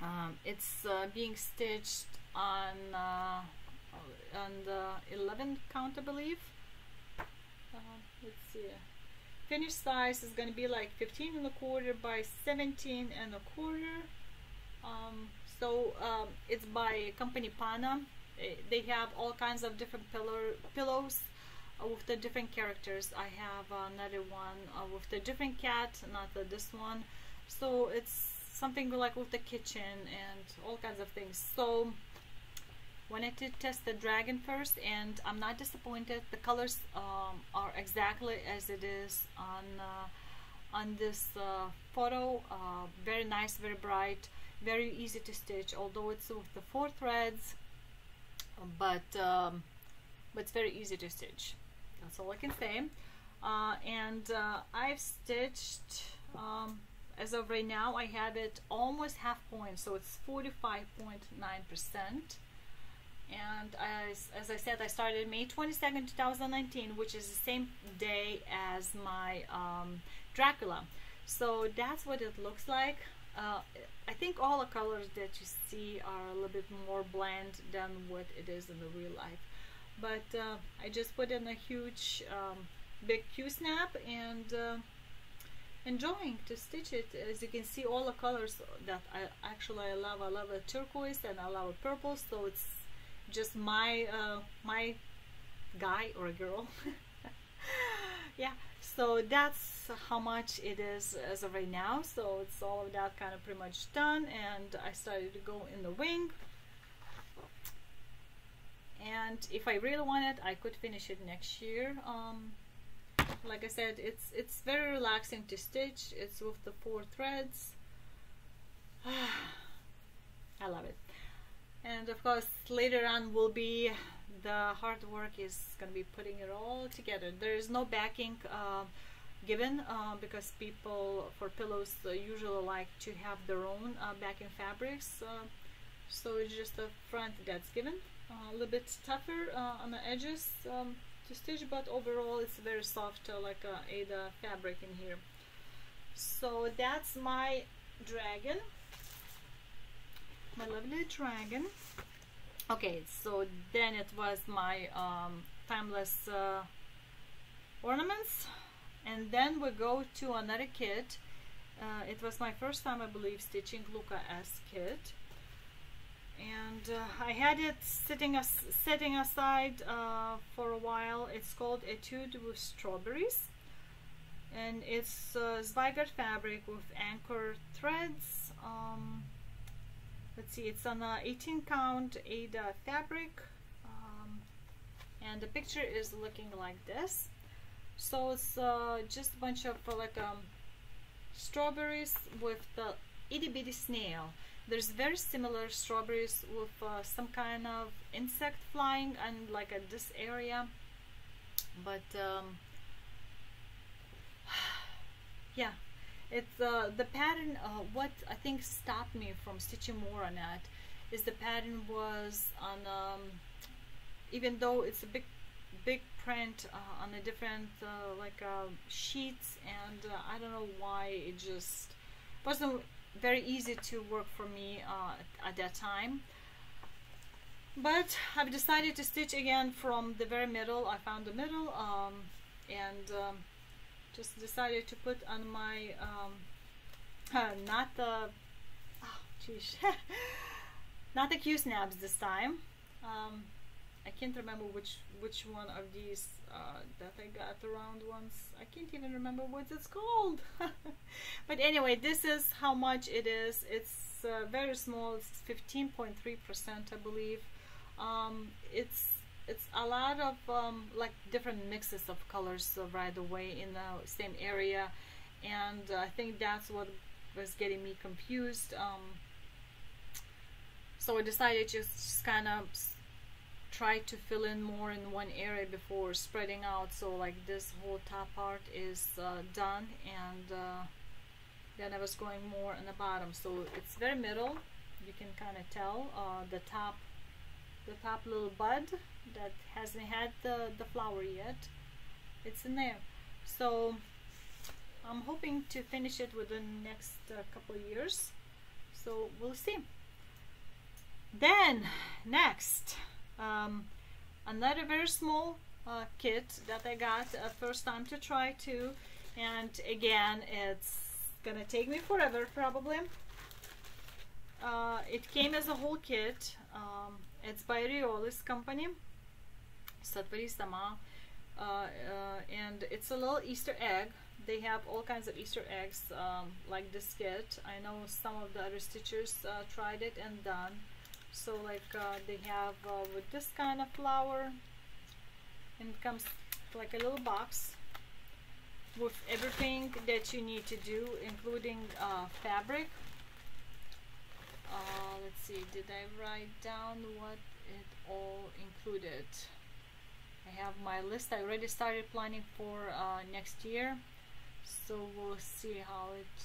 Um, it's uh, being stitched on uh, on the 11 count I believe. Uh, let's see. Finish size is going to be like 15 and a quarter by 17 and a quarter. Um, so um, it's by company Panna. Eh, they have all kinds of different pillow pillows uh, with the different characters. I have another one uh, with the different cat not the, this one. So it's something like with the kitchen and all kinds of things. So wanted to test the dragon first and I'm not disappointed. The colors um, are exactly as it is on uh, on this uh, photo. Uh, very nice very bright very easy to stitch although it's with the four threads but um, but it's very easy to stitch. That's all I can say. Uh, and uh, I've stitched um, as of right now I have it almost half point so it's 45.9 percent and as, as I said I started May 22nd 2019 which is the same day as my um, Dracula. So that's what it looks like. Uh, I think all the colors that you see are a little bit more bland than what it is in the real life. But uh, I just put in a huge um, big Q snap and uh, enjoying to stitch it. As you can see all the colors that I actually I love I love a turquoise and I love a purple so it's just my uh, my guy or a girl. *laughs* Yeah so that's how much it is as of right now. So it's all of that kind of pretty much done and I started to go in the wing. And if I really wanted I could finish it next year. Um, like I said it's it's very relaxing to stitch. It's with the four threads. *sighs* I love it and of course later on will be the hard work is gonna be putting it all together. There is no backing uh, given uh, because people for pillows uh, usually like to have their own uh, backing fabrics uh, so it's just the front that's given. Uh, a little bit tougher on the edges um, to stitch but overall it's very soft like a Aida fabric in here. So that's my dragon my lovely dragon. Okay so then it was my um, timeless uh, ornaments. And then we go to another kit. Uh, it was my first time I believe stitching Luca S kit. And uh, I had it sitting as setting aside uh, for a while. It's called Etude with Strawberries. And it's uh, Zweigart fabric with anchor threads. Um, let's see it's on a 18 count Aida fabric um, and the picture is looking like this. So it's uh, just a bunch of uh, like um, strawberries with the itty bitty snail. There's very similar strawberries with uh, some kind of insect flying and like at this area. But um, *sighs* yeah it's uh, the pattern uh, what I think stopped me from stitching more on that is the pattern was on um, even though it's a big big print uh, on a different uh, like uh, sheets and uh, I don't know why it just wasn't very easy to work for me at that time. But I've decided to stitch again from the very middle. I found the middle um, and um, just decided to put on my um, uh, not the oh geez *laughs* not the Q snaps this time. Um, I can't remember which which one of these uh, that I got around once I can't even remember what it's called. *laughs* But anyway this is how much it is. It's uh, very small. It's 15.3 percent I believe. Um, it's it's a lot of um, like different mixes of colors uh, right away in the same area. And uh, I think that's what was getting me confused um, so I decided to just kind of try to fill in more in one area before spreading out. So like this whole top part is uh, done and uh, then I was going more on the bottom. So it's very middle. You can kind of tell uh, the top the top little bud that hasn't had the, the flower yet. It's in there. So I'm hoping to finish it within the next uh, couple years. So we'll see. Then next um, another very small uh, kit that I got uh, first time to try too and again it's gonna take me forever probably. Uh, it came as a whole kit um, it's by Riolis company. Sotvori Sama uh, uh, and it's a little Easter egg. They have all kinds of Easter eggs um, like this kit. I know some of the other stitchers uh, tried it and done. So like uh, they have uh, with this kind of flower and it comes like a little box with everything that you need to do including uh, fabric uh, let's see did I write down what it all included? I have my list I already started planning for uh, next year so we'll see how it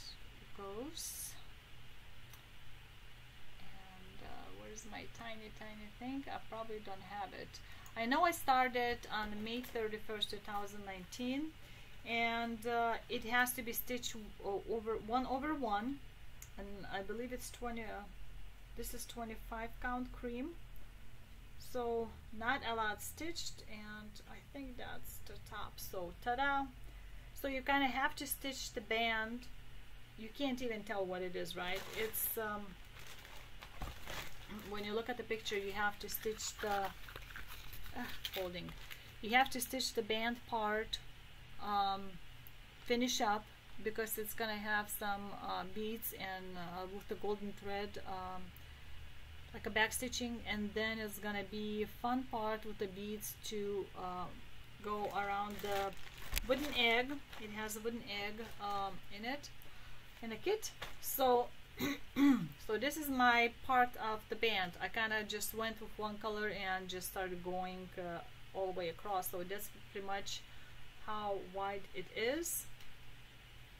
goes. Where's my tiny tiny thing? I probably don't have it. I know I started on May 31st 2019 and uh, it has to be stitched over one over one and I believe it's 20 uh, this is 25 count cream. So not a lot stitched and I think that's the top. So ta-da! So you kind of have to stitch the band. You can't even tell what it is right? It's um, when you look at the picture you have to stitch the uh, holding you have to stitch the band part um, finish up because it's gonna have some uh, beads and uh, with the golden thread um, like a back stitching and then it's gonna be a fun part with the beads to uh, go around the wooden egg. It has a wooden egg um, in it in a kit. So *clears throat* so this is my part of the band. I kind of just went with one color and just started going uh, all the way across. So that's pretty much how wide it is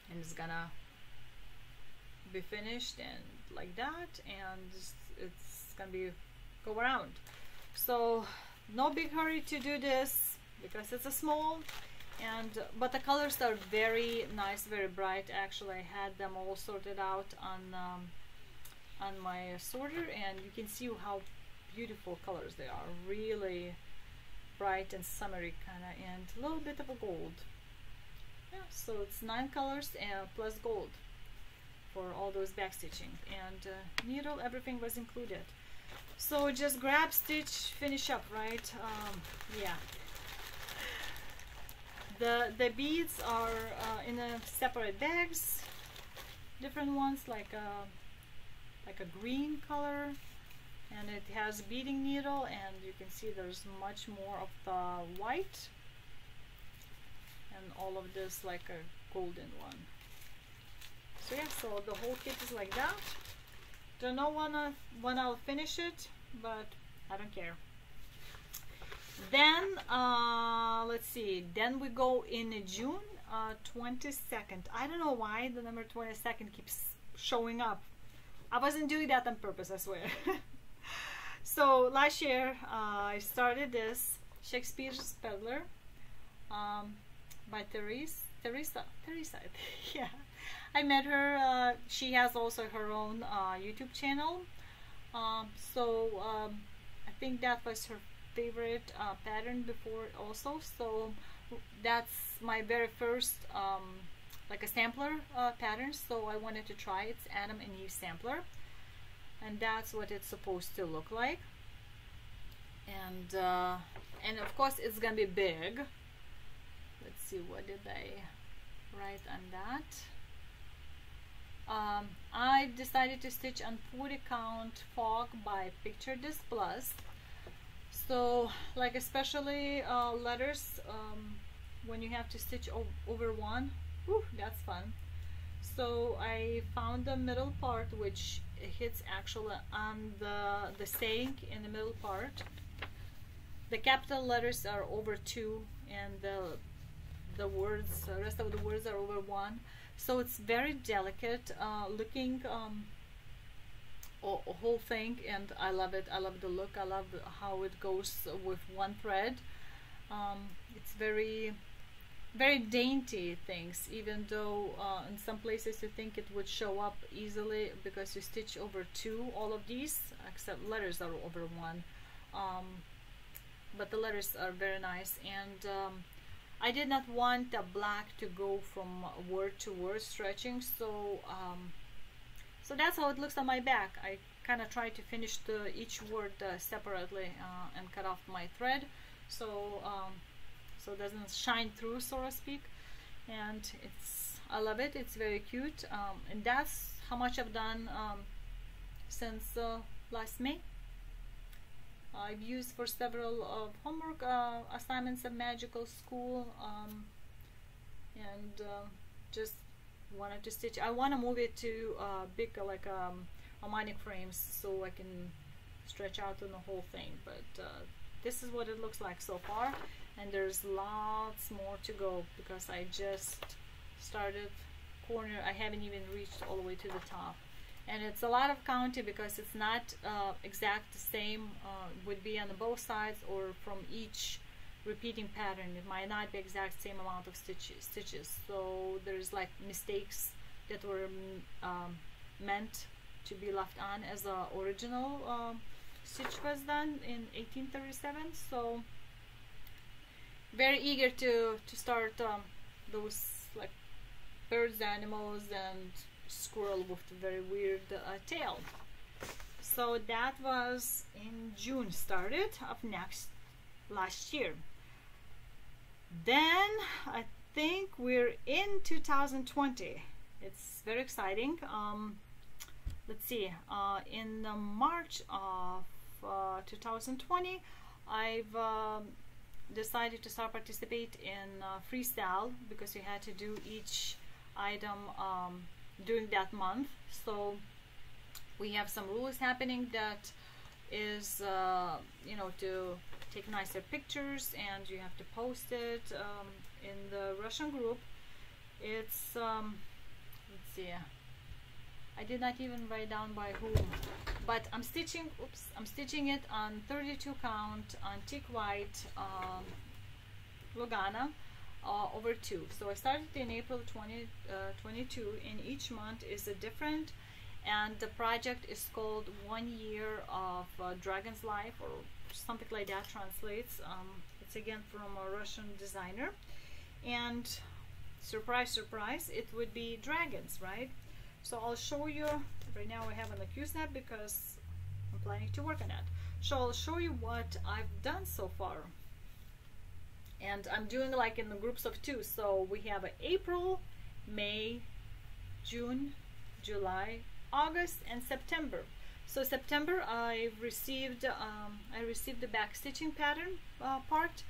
and it's gonna be finished and like that and it's gonna be go around. So no big hurry to do this because it's a small and but the colors are very nice very bright. Actually I had them all sorted out on um, on my sorter and you can see how beautiful colors they are. Really bright and summery kind of and a little bit of a gold yeah so it's nine colors and plus gold for all those back stitching and uh, needle everything was included. So just grab stitch finish up right? Um, yeah. The the beads are uh, in a separate bags. Different ones like a like a green color. And it has beading needle and you can see there's much more of the white and all of this like a golden one. So yeah so the whole kit is like that. Don't know when, I, when I'll finish it but I don't care. Then uh, let's see. Then we go in June uh, 22nd I don't know why the number 22nd keeps showing up. I wasn't doing that on purpose I swear. *laughs* So last year uh, I started this Shakespeare's Peddler. Um, by Therese Teresa Teresa *laughs* yeah. I met her uh, she has also her own uh, YouTube channel. Um, so um, I think that was her favorite uh, pattern before also. So that's my very first um, like a sampler uh, pattern. So I wanted to try it's Adam and Eve sampler. And that's what it's supposed to look like. And uh, and of course it's gonna be big see what did I write on that. Um, I decided to stitch on 40 count fog by Picture This Plus. So like especially uh, letters um, when you have to stitch over one whew, that's fun. So I found the middle part which hits actually on the the saying in the middle part. The capital letters are over two and the the words rest of the words are over one. So it's very delicate uh, looking um, whole thing and I love it. I love the look. I love how it goes with one thread. Um, it's very very dainty things even though uh, in some places you think it would show up easily because you stitch over two all of these except letters are over one. Um, but the letters are very nice and um, I did not want the black to go from word to word stretching so um, so that's how it looks on my back. I kind of try to finish the each word uh, separately uh, and cut off my thread so um, so it doesn't shine through so to speak. And it's I love it. It's very cute. Um, and that's how much I've done um, since uh, last May I've used for several of homework uh, assignments at magical school um, and uh, just wanted to stitch I want to move it to uh, big like um, Amanic frames so I can stretch out on the whole thing but uh, this is what it looks like so far and there's lots more to go because I just started corner I haven't even reached all the way to the top and it's a lot of counting because it's not uh, exact the same uh, would be on both sides or from each repeating pattern. It might not be exact same amount of stitches stitches. So there's like mistakes that were mm, um, meant to be left on as the original um, stitch was done in 1837 so very eager to to start um, those like birds, animals, and squirrel with very weird uh, tail. So that was in June started of next last year. Then I think we're in 2020. It's very exciting. Um, let's see. Uh, in the March of uh, 2020, I've um, decided to start participate in uh, freestyle because you had to do each item um, during that month. So we have some rules happening that is uh, you know to take nicer pictures and you have to post it um, in the Russian group. It's um, let's see. I did not even write down by whom, but I'm stitching. Oops, I'm stitching it on 32 count antique white um, Lugana uh, over two. So I started in April 2022, uh, and each month is a different. And the project is called One Year of uh, Dragon's Life, or something like that translates. Um, it's again from a Russian designer, and surprise, surprise, it would be dragons, right? So I'll show you, right now I have an a Q-Snap because I'm planning to work on that. So I'll show you what I've done so far. And I'm doing like in the groups of two. So we have April, May, June, July, August, and September. So September I've received um, I received the back stitching pattern uh, part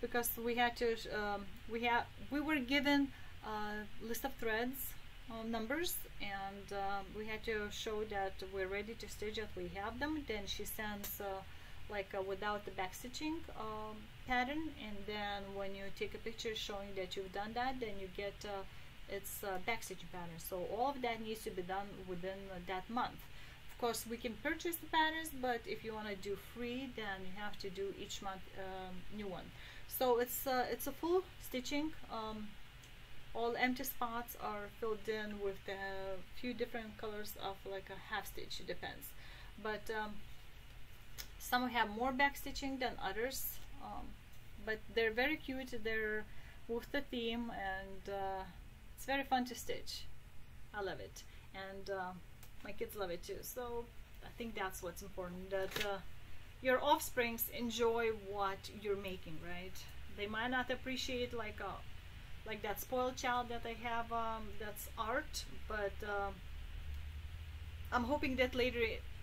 because we had to um, we have we were given a list of threads uh, numbers and um, we had to show that we're ready to stitch that we have them then she sends uh, like uh, without the back stitching um, pattern and then when you take a picture showing that you've done that then you get uh, its uh, back stitching pattern. So all of that needs to be done within uh, that month. Of course we can purchase the patterns but if you want to do free then you have to do each month um, new one. So it's it's a full stitching um, all empty spots are filled in with a few different colors of like a half stitch it depends. But um, some have more back stitching than others um, but they're very cute they're with the theme and uh, it's very fun to stitch. I love it. And uh, my kids love it too. So I think that's what's important that uh, your offsprings enjoy what you're making right? They might not appreciate like a like that spoiled child that I have um, that's art but um, I'm hoping that later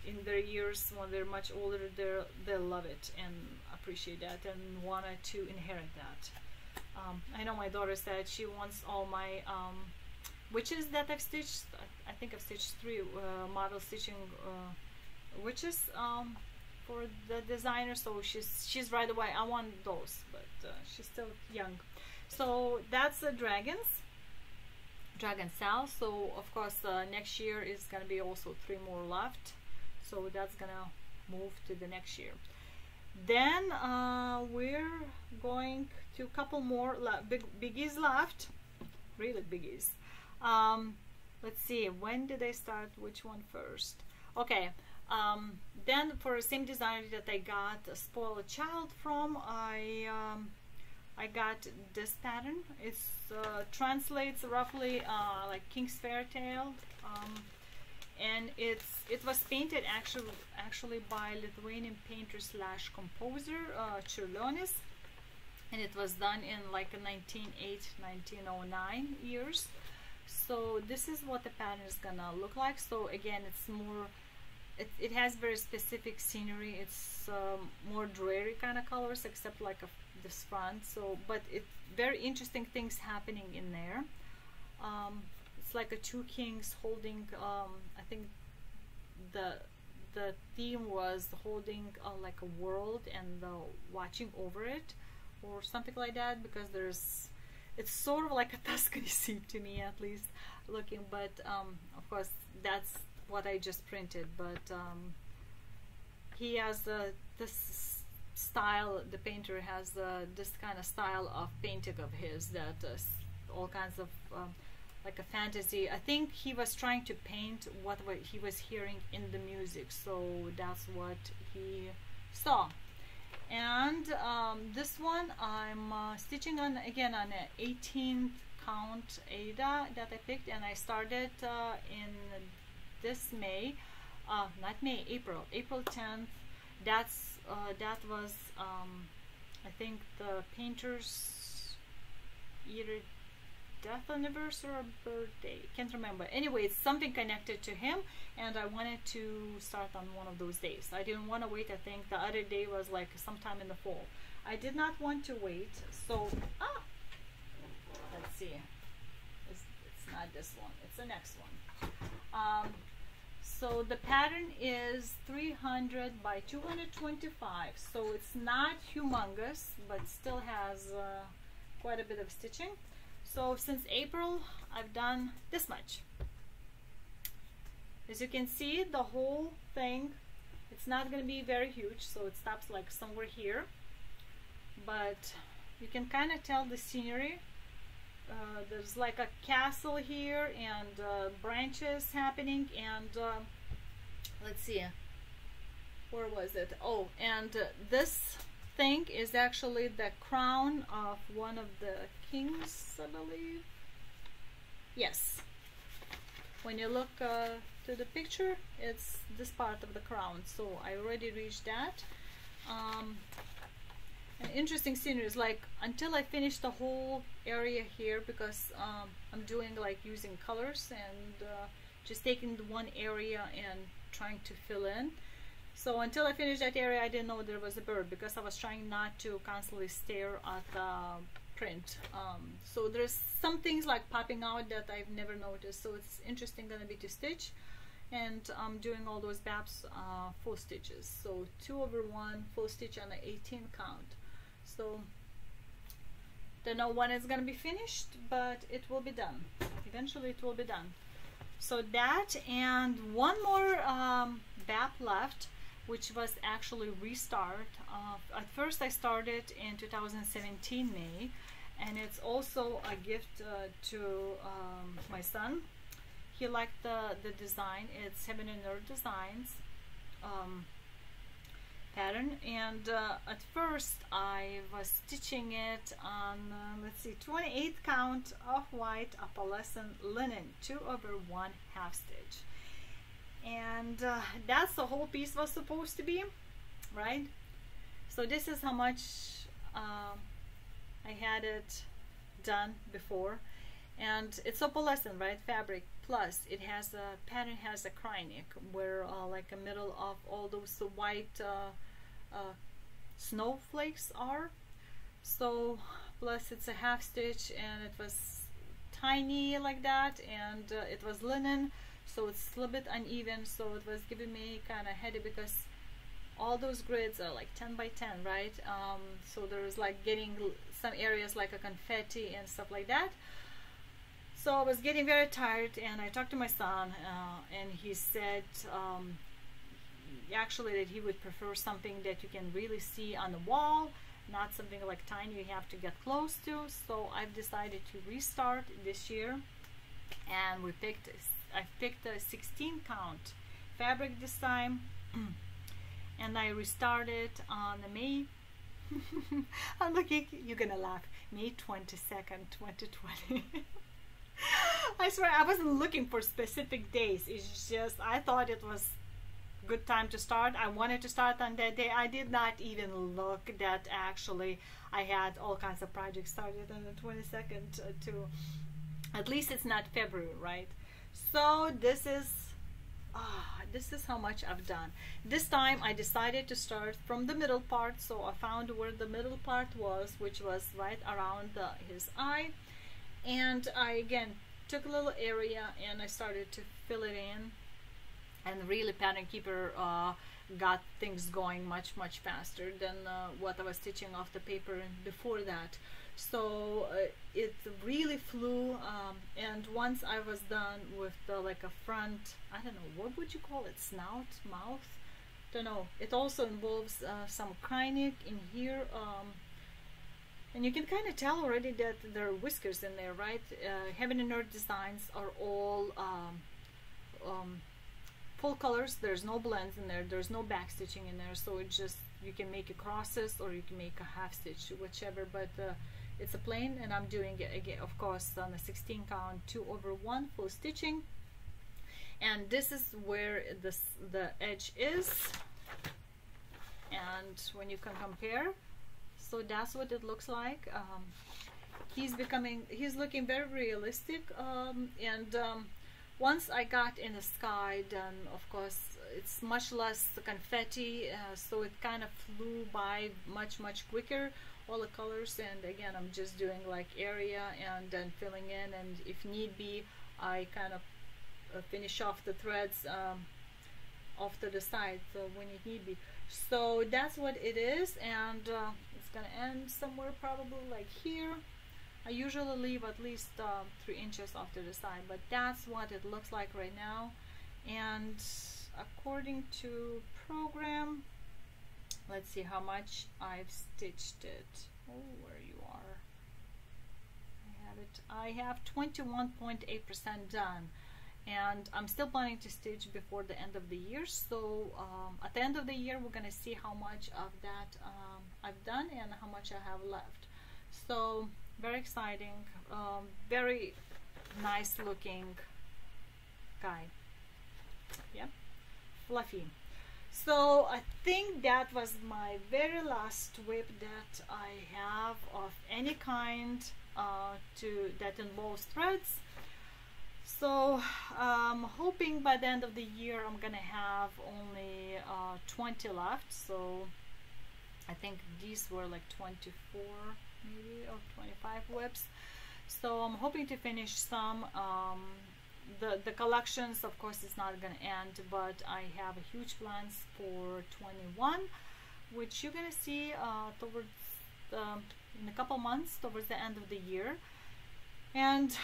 in their years when they're much older they'll, they'll love it. And appreciate that and wanted to inherit that. Um, I know my daughter said she wants all my um, witches that I've stitched I think I've stitched three uh, model stitching uh, witches um, for the designer so she's she's right away I want those but uh, she's still young. So that's the dragons dragon cell so of course uh, next year is gonna be also three more left so that's gonna move to the next year then uh, we're going to a couple more big biggies left. Really biggies. Um, let's see when did I start which one first? Okay um, then for the same designer that I got a spoiled child from I um, I got this pattern. It uh, translates roughly uh, like King's Fairy Tale, um, and it's it was painted actually actually by Lithuanian painter slash composer uh, and it was done in like 1908 1909 years. So this is what the pattern is gonna look like. So again, it's more. It, it has very specific scenery. It's um, more dreary kind of colors, except like a this front so but it's very interesting things happening in there um, it's like a two kings holding um, I think the the theme was holding uh, like a world and uh, watching over it or something like that because there's it's sort of like a *laughs* Tuscany scene to me at least looking but um, of course that's what I just printed but um, he has uh, this style the painter has uh, this kind of style of painting of his that uh, all kinds of um, like a fantasy. I think he was trying to paint what, he was hearing in the music so that's what he saw. And um, this one I'm uh, stitching on again on an 18th count Aida that I picked and I started uh, in this May uh, not May April April 10th that's uh, that was um, I think the painter's death anniversary or birthday can't remember. Anyway it's something connected to him and I wanted to start on one of those days. I didn't want to wait. I think the other day was like sometime in the fall. I did not want to wait so ah let's see. It's, it's not this one. It's the next one. Um, so the pattern is 300 by 225 so it's not humongous but still has uh, quite a bit of stitching so since April I've done this much. As you can see the whole thing it's not going to be very huge so it stops like somewhere here. But you can kind of tell the scenery. Uh, there's like a castle here and uh, branches happening and uh, let's see. Where was it? Oh and uh, this thing is actually the crown of one of the kings I believe. Yes. When you look uh, to the picture it's this part of the crown. So I already reached that. Um, an interesting scenery is like until I finish the whole area here because um, I'm doing like using colors and uh, just taking the one area and trying to fill in so until I finished that area I didn't know there was a bird because I was trying not to constantly stare at the print. Um, so there's some things like popping out that I've never noticed. So it's interesting gonna be to stitch. And I'm doing all those BAPs uh, full stitches. So 2 over 1 full stitch on the 18 count. So don't know when it's gonna be finished but it will be done. Eventually it will be done. So that and one more um, BAP left which was actually restart uh, at first I started in 2017 May and it's also a gift uh, to um, my son. He liked the the design. It's Heaven and Earth Designs um, pattern and uh, at first I was stitching it on uh, let's see 28 count of white opalescent linen 2 over 1 half stitch and uh, that's the whole piece was supposed to be right? So this is how much um, I had it done before. And it's opalescent right? Fabric. Plus it has a pattern has a Kreinik where uh, like a middle of all those white uh, uh, snowflakes are. So plus it's a half stitch and it was tiny like that and uh, it was linen so it's a little bit uneven so it was giving me kind of headache because all those grids are like 10 by 10 right? Um, so there's like getting some areas like a confetti and stuff like that. So I was getting very tired and I talked to my son uh, and he said um, actually that he would prefer something that you can really see on the wall not something like tiny you have to get close to. So I've decided to restart this year and we picked I picked a 16 count fabric this time *clears throat* and I restarted on May *laughs* oh, I'm looking you're gonna laugh. May 22nd 2020 *laughs* I swear I wasn't looking for specific days. It's just I thought it was good time to start. I wanted to start on that day. I did not even look that actually I had all kinds of projects started on the 22nd uh, to at least it's not February right so this is ah, this is how much I've done. This time I decided to start from the middle part so I found where the middle part was which was right around the, his eye. And I again took a little area and I started to fill it in. And really pattern keeper uh, got things going much much faster than uh, what I was stitching off the paper before that so uh, it really flew um, and once I was done with the like a front I don't know what would you call it? Snout? Mouth? Don't know. It also involves uh, some Kreinik in here um, and you can kind of tell already that there are whiskers in there right? Uh, Heaven and Earth designs are all um, um, full colors. There's no blends in there. There's no back stitching in there. So it just you can make a crosses or you can make a half stitch whichever. But uh, it's a plain and I'm doing it again of course on a 16 count 2 over 1 full stitching. And this is where this the edge is. And when you can compare so that's what it looks like. Um, he's becoming he's looking very realistic um, and um, once I got in the sky then of course it's much less confetti uh, so it kind of flew by much much quicker all the colors and again I'm just doing like area and then filling in and if need be I kind of uh, finish off the threads um, off to the side so when it need be. So that's what it is and uh, it's gonna end somewhere probably like here. I usually leave at least uh, three inches off to the side but that's what it looks like right now. And according to program let's see how much I've stitched it. Oh where you are. I have it. I have 21.8% done. And I'm still planning to stitch before the end of the year. So um, at the end of the year we're gonna see how much of that um, I've done and how much I have left. So very exciting um, very nice looking guy. Yeah fluffy so I think that was my very last WIP that I have of any kind uh, to that involves threads. So I'm um, hoping by the end of the year I'm gonna have only uh, 20 left. So I think these were like 24 maybe or 25 WIPs so I'm hoping to finish some um, the the collections of course is not gonna end but I have a huge plans for 21 which you're gonna see uh, towards um, in a couple months towards the end of the year. And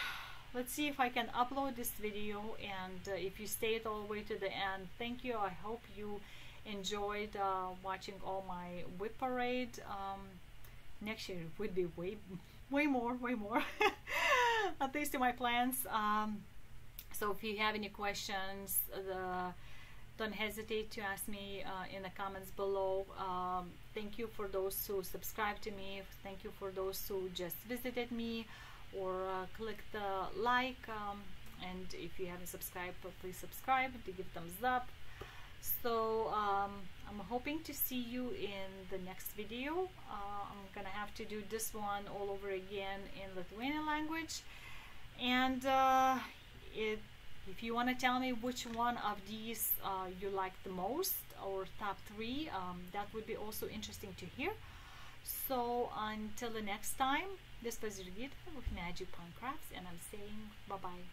let's see if I can upload this video and uh, if you stayed all the way to the end thank you. I hope you enjoyed uh, watching all my WIP parade um, next year would be way way more way more *laughs* at least in my plans. Um, so if you have any questions the don't hesitate to ask me uh, in the comments below. Um, thank you for those who subscribe to me. Thank you for those who just visited me or uh, click the like um, and if you haven't subscribed please subscribe to give thumbs up. So um, I'm hoping to see you in the next video. Uh, I'm gonna have to do this one all over again in Lithuanian language. And uh, it, if you want to tell me which one of these uh, you like the most or top three um, that would be also interesting to hear. So until the next time this was Jurgita with Magic Pond Crafts and I'm saying bye bye